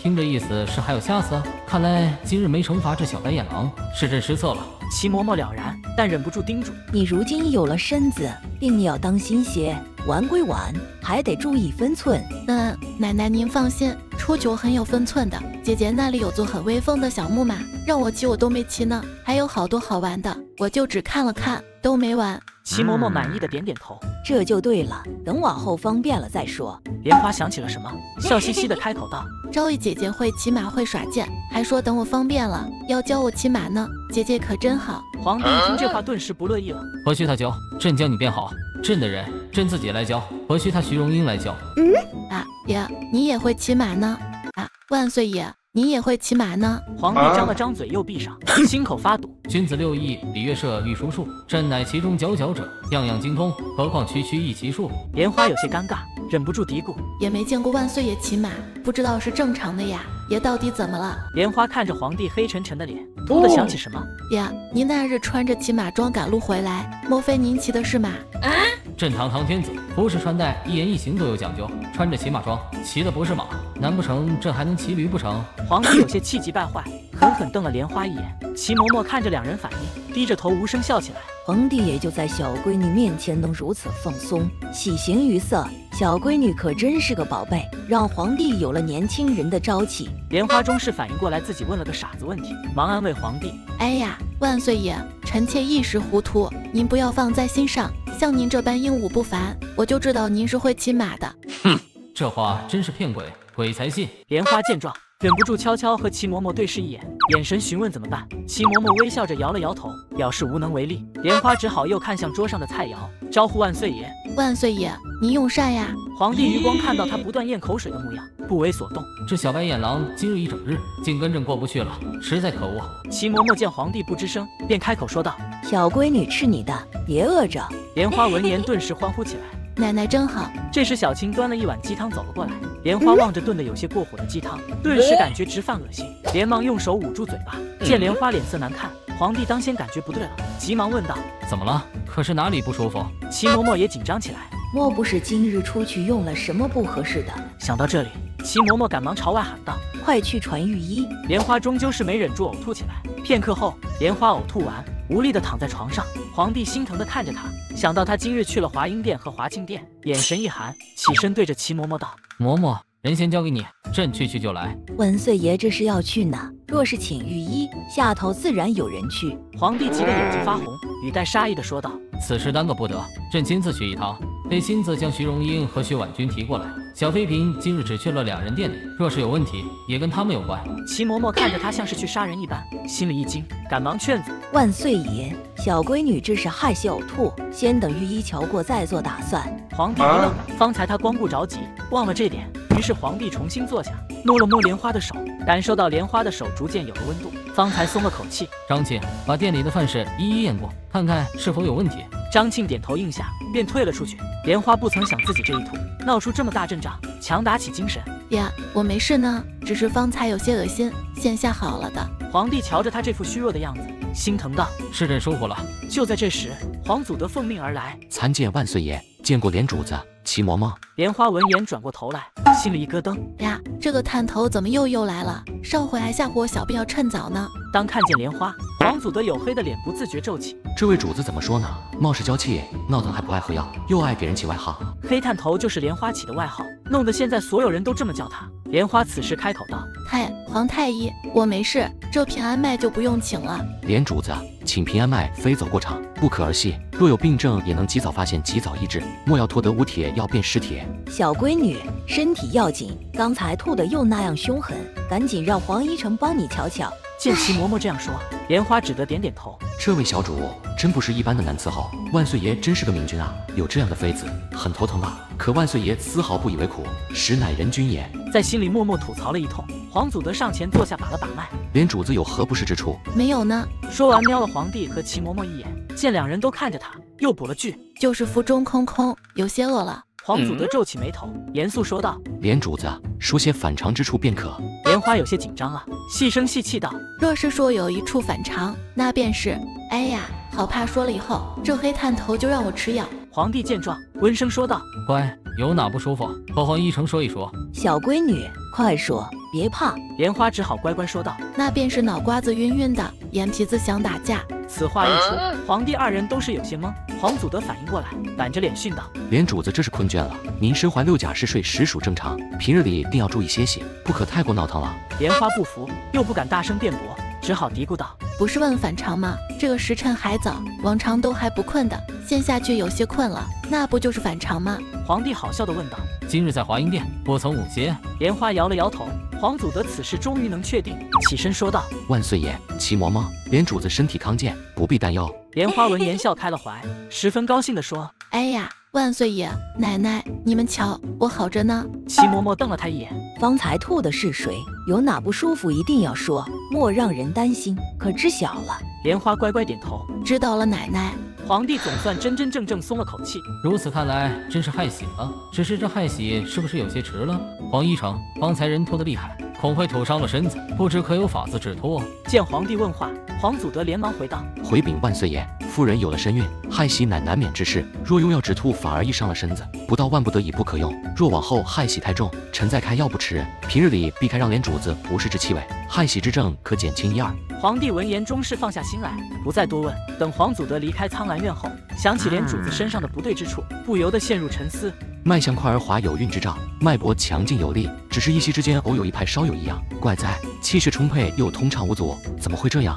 Speaker 8: 听这意思是还有下次？看来今日没惩罚这小白眼狼，是朕失策了。
Speaker 2: 齐嬷嬷了然，但忍不住叮嘱：
Speaker 9: 你如今有了身子，定要当心些。玩归玩，还得注意分寸。
Speaker 3: 嗯，奶奶您放心，出去我很有分寸的。姐姐那里有座很威风的小木马，让我骑我都没骑呢。还有好多好玩的，我就只看了看，都没完。
Speaker 2: 齐嬷嬷满意的点点头，
Speaker 9: 这就对了。等往后方便了再说。
Speaker 2: 莲花想起了什么，笑嘻嘻的开口道：“
Speaker 3: 昭仪姐姐会骑马，会耍剑，还说等我方便了要教我骑马呢。姐姐可真好。”
Speaker 2: 皇帝一听这话，顿时不乐意了：“
Speaker 8: 何须他教？朕教你便好。朕的人，朕自己来教，何须他徐荣英来教？”
Speaker 3: 嗯啊爷，你也会骑马呢？啊，万岁爷。你也会骑马呢？
Speaker 2: 皇帝张了张嘴，又闭上，心口发堵。
Speaker 8: 君子六艺，礼乐射御书数，朕乃其中佼佼者，样样精通，何况区区一骑术？
Speaker 2: 莲花有些尴尬，忍不住嘀咕：
Speaker 3: 也没见过万岁爷骑马，不知道是正常的呀。爷到底怎么了？
Speaker 2: 莲花看着皇帝黑沉沉的脸，突的想起什么。
Speaker 3: 呀，您那日穿着骑马装赶路回来，莫非您骑的是马？啊！
Speaker 8: 朕堂堂天子，服饰穿戴、一言一行都有讲究，穿着骑马装，骑的不是马，难不成朕还能骑驴不成？
Speaker 2: 皇帝有些气急败坏，狠狠瞪了莲花一眼。齐嬷嬷看着两人反应，低着头无声笑起来。
Speaker 9: 皇帝也就在小闺女面前能如此放松，喜形于色。小闺女可真是个宝贝，让皇帝有了年轻人的朝气。
Speaker 2: 莲花终是反应过来自己问了个傻子问题，忙安慰皇帝：“
Speaker 3: 哎呀，万岁爷，臣妾一时糊涂，您不要放在心上。像您这般英武不凡，我就知道您是会骑马的。”
Speaker 8: 哼，这话真是骗鬼，鬼才信。
Speaker 2: 莲花见状，忍不住悄悄和齐嬷嬷对视一眼，眼神询问怎么办。齐嬷嬷微笑着摇了摇头，表示无能为力。莲花只好又看向桌上的菜肴，招呼万岁爷：“
Speaker 3: 万岁爷。”您用膳呀！
Speaker 2: 皇帝余光看到他不断咽口水的模样，不为所动。
Speaker 8: 这小白眼狼今日一整日竟跟朕过不去了，实在可恶。
Speaker 2: 齐嬷嬷见皇帝不吱声，便开口说道：“
Speaker 9: 小闺女吃你的，别饿着。”
Speaker 2: 莲花闻言顿时欢呼起来：“
Speaker 3: 奶奶真好！”
Speaker 2: 这时小青端了一碗鸡汤走了过来，莲花望着炖得有些过火的鸡汤，顿时感觉直犯恶心，连忙用手捂住嘴巴。见莲花脸色难看，皇帝当先感觉不对了，急忙问道：“
Speaker 8: 怎么了？可是哪里不舒服？”
Speaker 2: 齐嬷嬷也紧张起来。
Speaker 9: 莫不是今日出去用了什么不合适的？
Speaker 2: 想到这里，齐嬷嬷赶忙朝外喊道：“
Speaker 9: 快去传御医！”
Speaker 2: 莲花终究是没忍住呕吐起来。片刻后，莲花呕吐完，无力地躺在床上。皇帝心疼地看着他，想到他今日去了华英殿和华庆殿，眼神一寒，起身对着齐嬷嬷道：“
Speaker 8: 嬷嬷，人先交给你，朕去去就来。”
Speaker 9: 万岁爷这是要去哪？若是请御医，下头自然有人去。
Speaker 2: 皇帝急得眼睛发红，语带杀意的说道：“
Speaker 8: 此事耽搁不得，朕亲自去一趟。”得亲自将徐荣英和徐婉君提过来。小妃嫔今日只去了两人店里，若是有问题，也跟他们有关。
Speaker 2: 齐嬷嬷看着他像是去杀人一般，心里一惊，赶忙劝阻：“
Speaker 9: 万岁爷，小闺女这是害羞呕吐，先等御医瞧过再做打算。”
Speaker 2: 皇帝一愣，方才他光顾着急，忘了这点。于是皇帝重新坐下，摸了摸莲花的手，感受到莲花的手逐渐有了温度，方才松了口气。
Speaker 8: 张庆，把店里的饭食一一验过，看看是否有问题。
Speaker 2: 张庆点头应下，便退了出去。莲花不曾想自己这一吐，闹出这么大阵仗，强打起精神。
Speaker 3: 呀，我没事呢，只是方才有些恶心，现下好了的。
Speaker 2: 皇帝瞧着他这副虚弱的样子，心疼道：“
Speaker 8: 是朕疏忽了。”
Speaker 2: 就在这时，皇祖德奉命而来，
Speaker 17: 参见万岁爷，见过莲主子。齐嬷嬷，
Speaker 2: 莲花闻言转过头来，心里一咯噔
Speaker 3: 呀，这个探头怎么又又来了？上回还吓唬我小病要趁早呢。
Speaker 2: 当看见莲花，皇祖德黝黑的脸不自觉皱起。
Speaker 17: 这位主子怎么说呢？貌似娇气，闹腾还不爱喝药，又爱给人起外号。
Speaker 2: 黑探头就是莲花起的外号，弄得现在所有人都这么叫他。莲花此时开口道：“
Speaker 3: 太皇太医，我没事，这平安脉就不用请了。”
Speaker 17: 莲主子，请平安脉非走过场，不可儿戏。若有病症，也能及早发现，及早医治。莫要拖得无铁要变失铁。
Speaker 9: 小闺女，身体要紧，刚才吐的又那样凶狠，赶紧让黄一成帮你瞧瞧。
Speaker 2: 见齐嬷嬷这样说，莲花只得点点头。
Speaker 17: 这位小主真不是一般的男伺候，万岁爷真是个明君啊！有这样的妃子，很头疼啊。可万岁爷丝毫不以为苦，实乃人君也。
Speaker 2: 在心里默默吐槽了一通，皇祖德上前坐下，把了把脉。
Speaker 17: 连主子有何不适之处？
Speaker 3: 没有呢。
Speaker 2: 说完，瞄了皇帝和齐嬷嬷一眼，见两人都看着他，又补了句：“
Speaker 3: 就是腹中空空，有些饿了。”
Speaker 2: 皇祖德皱起眉头，严肃说道：“
Speaker 17: 莲主子，说些反常之处便可。”
Speaker 2: 莲花有些紧张了，细声细气道：“
Speaker 3: 若是说有一处反常，那便是……哎呀，好怕说了以后，这黑探头就让我吃药。”
Speaker 2: 皇帝见状，温声说道：“
Speaker 8: 乖，有哪不舒服，和黄一成说一说。”
Speaker 9: 小闺女，快说，别怕。
Speaker 2: 莲花只好乖乖说道：“
Speaker 3: 那便是脑瓜子晕晕的，眼皮子想打架。”
Speaker 2: 此话一出，皇帝二人都是有些懵。皇祖德反应过来，板着脸训道：“
Speaker 17: 莲主子这是困倦了，您身怀六甲嗜睡实属正常，平日里定要注意歇息，不可太过闹腾了。”
Speaker 2: 莲花不服，又不敢大声辩驳，只好嘀咕道：“
Speaker 3: 不是问反常吗？这个时辰还早，往常都还不困的，现下却有些困了，那不就是反常吗？”
Speaker 2: 皇帝好笑的问道：“
Speaker 8: 今日在华阴殿不曾午歇？”
Speaker 2: 莲花摇了摇头。皇祖德此事终于能确定，起身说道：“
Speaker 17: 万岁爷，齐嬷嬷，连主子身体康健，不必担忧。”
Speaker 2: 莲花闻言笑开了怀，十分高兴地说：“
Speaker 3: 哎呀，万岁爷，奶奶，你们瞧，我好着呢。”
Speaker 2: 齐嬷嬷瞪了他一眼：“
Speaker 9: 方才吐的是谁？有哪不舒服，一定要说，莫让人担心，可知晓了？”
Speaker 2: 莲花乖乖点头：“
Speaker 3: 知道了，奶奶。”
Speaker 2: 皇帝总算真真正正松了口气。
Speaker 8: 如此看来，真是害喜了。只是这害喜是不是有些迟了？黄一成，方才人吐的厉害，恐会吐伤了身子，不知可有法子止吐？
Speaker 2: 见皇帝问话，皇祖德连忙回道：“
Speaker 17: 回禀万岁爷，夫人有了身孕，害喜乃难免之事。若用药止吐，反而易伤了身子，不到万不得已不可用。若往后害喜太重，臣再开药不迟。平日里避开让莲主子不适之气味，害喜之症可减轻一二。”
Speaker 2: 皇帝闻言终是放下心来，不再多问。等黄祖德离开苍兰院后，想起莲主子身上的不对之处，不由得陷入沉思。
Speaker 17: 脉象快而滑有孕之兆，脉搏强劲有力，只是一息之间偶有一拍稍有异样，怪哉！气血充沛又通畅无阻，怎么会这样？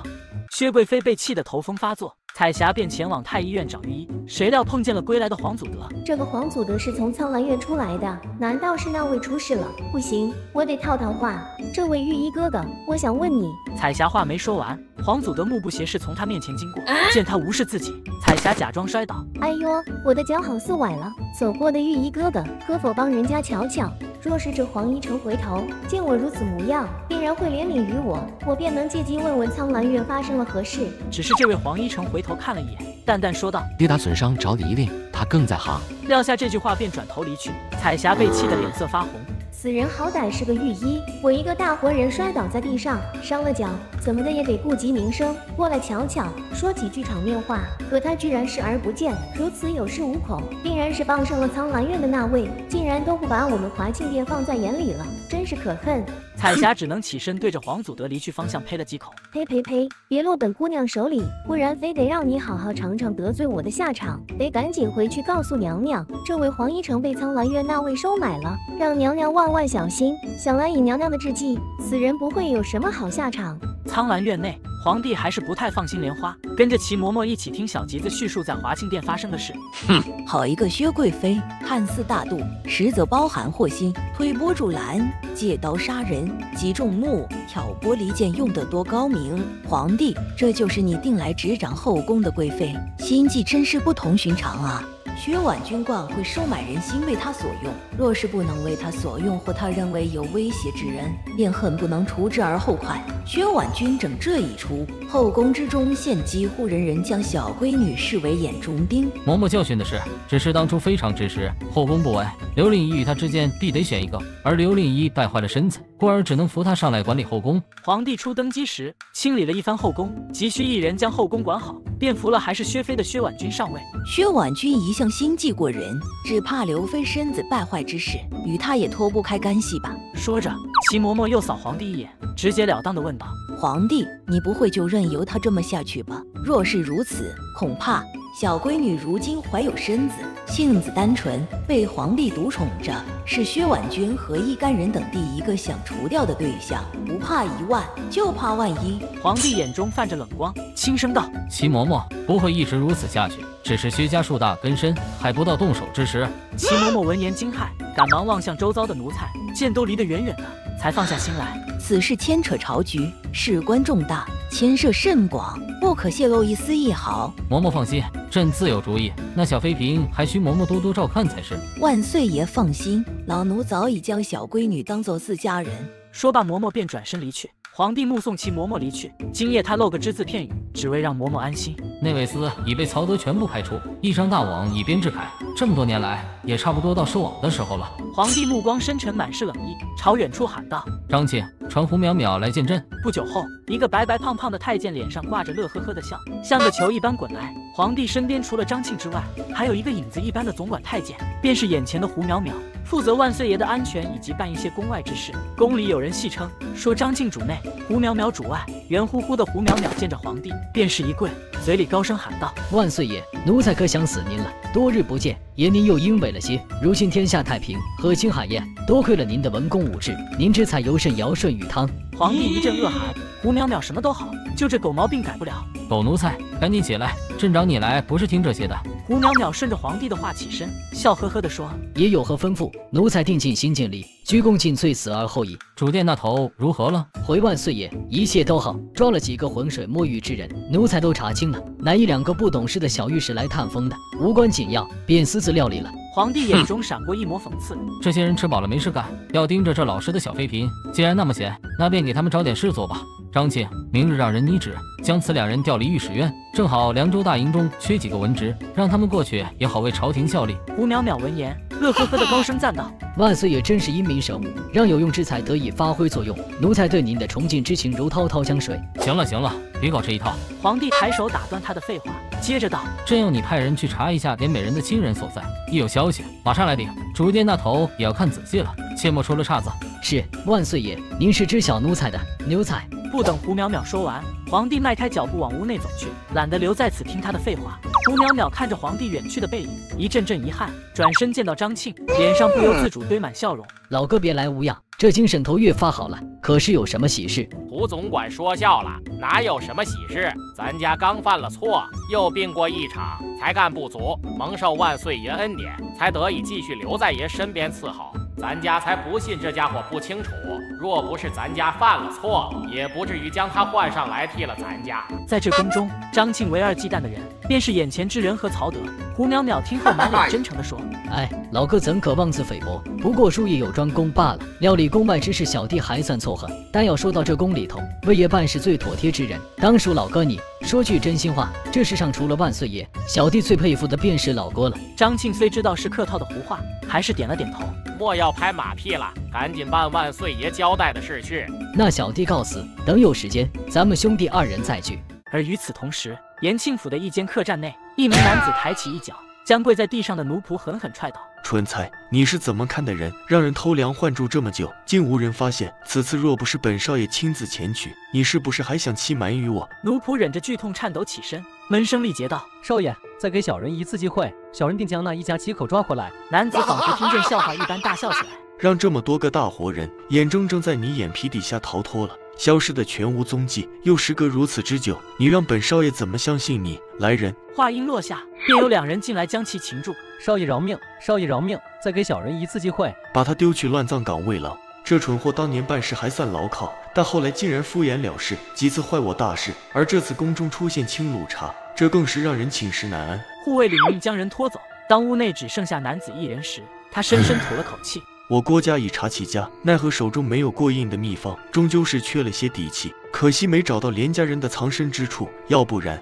Speaker 2: 薛贵妃被气得头风发作。彩霞便前往太医院找御医，谁料碰见了归来的黄祖德。
Speaker 13: 这个黄祖德是从苍兰院出来的，难道是那位出事了？不行，我得套套话。这位御医哥哥，我想问你。
Speaker 2: 彩霞话没说完，黄祖德目不斜视从他面前经过，见他无视自己，彩霞假装摔倒。
Speaker 13: 哎呦，我的脚好似崴了。走过的御医哥哥，可否帮人家瞧瞧？若是这黄衣城回头见我如此模样，必然会怜悯于我，我便能借机问问苍兰院发生了何事。
Speaker 2: 只是这位黄衣城回头看了一眼，淡淡说道：“
Speaker 17: 跌打损伤找李依令，他更在行。”
Speaker 2: 撂下这句话便转头离去。彩霞被气得脸色发红。
Speaker 13: 此人好歹是个御医，我一个大活人摔倒在地上，伤了脚，怎么的也得顾及名声，过来瞧瞧，说几句场面话。可他居然视而不见，如此有恃无恐，定然是傍上了苍兰院的那位，竟然都不把我们华庆殿放在眼里了，真是可恨。
Speaker 2: 彩霞只能起身对着黄祖德离去方向呸了几口。
Speaker 13: 呸呸呸！别落本姑娘手里，不然非得让你好好尝尝得罪我的下场。得赶紧回去告诉娘娘，这位黄衣城被苍兰院那位收买了，让娘娘万万小心。想来以娘娘的志气，此人不会有什么好下场。
Speaker 2: 苍兰院内。皇帝还是不太放心莲花，跟着齐嬷嬷一起听小吉子叙述在华庆殿发生的事。
Speaker 9: 哼，好一个薛贵妃，看似大度，实则包含祸心，推波助澜，借刀杀人，击众怒，挑拨离间，用得多高明！皇帝，这就是你定来执掌后宫的贵妃，心计真是不同寻常啊！薛婉君惯会收买人心，为他所用。若是不能为他所用，或他认为有威胁之人，便恨不能除之而后快。薛婉君整这一出，后宫之中现几乎人人将小闺女视为眼中钉。
Speaker 8: 嬷嬷教训的是，只是当初非常之时，后宫不稳，刘令仪与他之间必得选一个，而刘令仪败坏了身子，故而只能扶他上来管理后宫。
Speaker 2: 皇帝初登基时，清理了一番后宫，急需一人将后宫管好，便扶了还是薛妃的薛婉君上位。
Speaker 9: 薛婉君一向心计过人，只怕刘妃身子败坏之事，与他也脱不开干系吧。
Speaker 2: 说着，齐嬷嬷又扫皇帝一眼，直截了当的问道：“
Speaker 9: 皇帝，你不会就任由他这么下去吧？若是如此，恐怕……”小闺女如今怀有身子，性子单纯，被皇帝独宠着，是薛婉君和一干人等第一个想除掉的对象。不怕一万，就怕万一。
Speaker 2: 皇帝眼中泛着冷光，轻声道：“
Speaker 8: 齐嬷嬷不会一直如此下去，只是薛家树大根深，还不到动手之时。”
Speaker 2: 齐嬷嬷闻言惊骇，赶忙望向周遭的奴才，见都离得远远的，才放下心来。
Speaker 9: 此事牵扯朝局，事关重大，牵涉甚广，不可泄露一丝一毫。
Speaker 8: 嬷嬷放心。朕自有主意，那小妃嫔还需嬷嬷多多照看才是。
Speaker 9: 万岁爷放心，老奴早已将小闺女当做自家人。
Speaker 2: 说罢，嬷嬷便转身离去。皇帝目送其嬷嬷离去，今夜他漏个只字片语，只为让嬷嬷安心。
Speaker 8: 内卫司已被曹德全部排除，一张大网已编制开。这么多年来，也差不多到收网的时候了。
Speaker 2: 皇帝目光深沉，满是冷意，朝远处喊道：“
Speaker 8: 张庆，传胡淼淼来见朕。”
Speaker 2: 不久后，一个白白胖胖的太监脸上挂着乐呵呵的笑，像个球一般滚来。皇帝身边除了张庆之外，还有一个影子一般的总管太监，便是眼前的胡淼淼。负责万岁爷的安全以及办一些宫外之事。宫里有人戏称说张庆主内，胡淼淼主外。圆乎乎的胡淼淼见着皇帝，便是一跪，嘴里高声喊道：“
Speaker 18: 万岁爷，奴才可想死您了。多日不见，爷您又英伟了些。如今天下太平，和亲海晏，多亏了您的文功武治。您这才尤甚尧舜禹汤。”
Speaker 2: 皇帝一阵恶寒，胡淼淼什么都好，就这狗毛病改不了。
Speaker 8: 狗奴才，赶紧起来！镇长你来不是听这些的。
Speaker 2: 胡淼淼顺着皇帝的话起身，笑呵呵地说：“
Speaker 18: 爷有何吩咐？奴才定尽心尽力，鞠躬尽瘁，死而后已。”
Speaker 8: 主殿那头如何了？
Speaker 18: 回万岁爷，一切都好。抓了几个浑水摸鱼之人，奴才都查清了，乃一两个不懂事的小御史来探风的，无关紧要，便私自料理了。
Speaker 2: 皇帝眼中闪过一抹讽刺：
Speaker 8: 这些人吃饱了没事干，要盯着这老实的小妃嫔。既然那么闲，那便给他们找点事做吧。张庆，明日让人拟旨，将此两人调离御史院。正好凉州大营中缺几个文职，让他们过去也好为朝廷效力。
Speaker 2: 胡淼淼闻言，乐呵呵的高声赞道：“
Speaker 18: 万岁爷真是英明神武，让有用之才得以发挥作用。奴才对您的崇敬之情如滔滔江水。”
Speaker 8: 行了行了，别搞这一套。
Speaker 2: 皇帝抬手打断他的废话，接着道：“
Speaker 8: 朕要你派人去查一下连美人的亲人所在，一有消息马上来禀。主殿那头也要看仔细了，切莫出了岔子。”
Speaker 18: 是万岁爷，您是知晓奴才的奴才。
Speaker 2: 不不等胡淼淼说完，皇帝迈开脚步往屋内走去，懒得留在此听他的废话。胡淼淼看着皇帝远去的背影，一阵阵遗憾，转身见到张庆，脸上不由自主堆满笑容。
Speaker 18: 老哥别来无恙，这精神头越发好了，可是有什么喜事？
Speaker 1: 胡总管说笑了，哪有什么喜事？咱家刚犯了错，又病过一场，才干不足，蒙受万岁爷恩典，才得以继续留在爷身边伺候。咱家才不信这家伙不清楚。若不是咱家犯了错，也不至于将他换上来替了咱家。
Speaker 2: 在这宫中，张庆唯二忌惮的人，便是眼前之人和曹德。胡淼淼听后满脸真诚地说：“
Speaker 18: 哎，老哥怎可妄自菲薄？不过术业有专攻罢了。料理宫外之事，小弟还算凑合。但要说到这宫里头，魏爷办事最妥帖之人，当属老哥你。说句真心话，这世上除了万岁爷，小弟最佩服的便是老哥了。”
Speaker 2: 张庆虽知道是客套的胡话，还是点了点头。
Speaker 1: 莫要拍马屁了，赶紧办万岁爷交代的事去。
Speaker 18: 那小弟告辞，等有时间，咱们兄弟二人再聚。
Speaker 2: 而与此同时，延庆府的一间客栈内，一名男子抬起一脚，将跪在地上的奴仆狠狠踹倒。
Speaker 19: 蠢才，你是怎么看的人？让人偷梁换柱这么久，竟无人发现。此次若不是本少爷亲自前去，你是不是还想欺瞒于我？
Speaker 2: 奴仆忍着剧痛颤抖起身，闷声力竭道：“
Speaker 20: 少爷，再给小人一次机会，小人定将那一家七口抓回来。”
Speaker 2: 男子仿佛听见笑话一般大笑起来，
Speaker 19: 让这么多个大活人眼睁睁在你眼皮底下逃脱了。消失的全无踪迹，又时隔如此之久，你让本少爷怎么相信你？来人！
Speaker 2: 话音落下，便有两人进来将其擒住。
Speaker 20: 少爷饶命！少爷饶命！再给小人一次机会，
Speaker 19: 把他丢去乱葬岗喂狼。这蠢货当年办事还算牢靠，但后来竟然敷衍了事，几次坏我大事。而这次宫中出现青鲁茶，这更是让人寝食难安。
Speaker 2: 护卫领命将人拖走，当屋内只剩下男子一人时，他深深吐了口气。
Speaker 19: 我郭家以茶起家，奈何手中没有过硬的秘方，终究是缺了些底气。可惜没找到连家人的藏身之处，要不然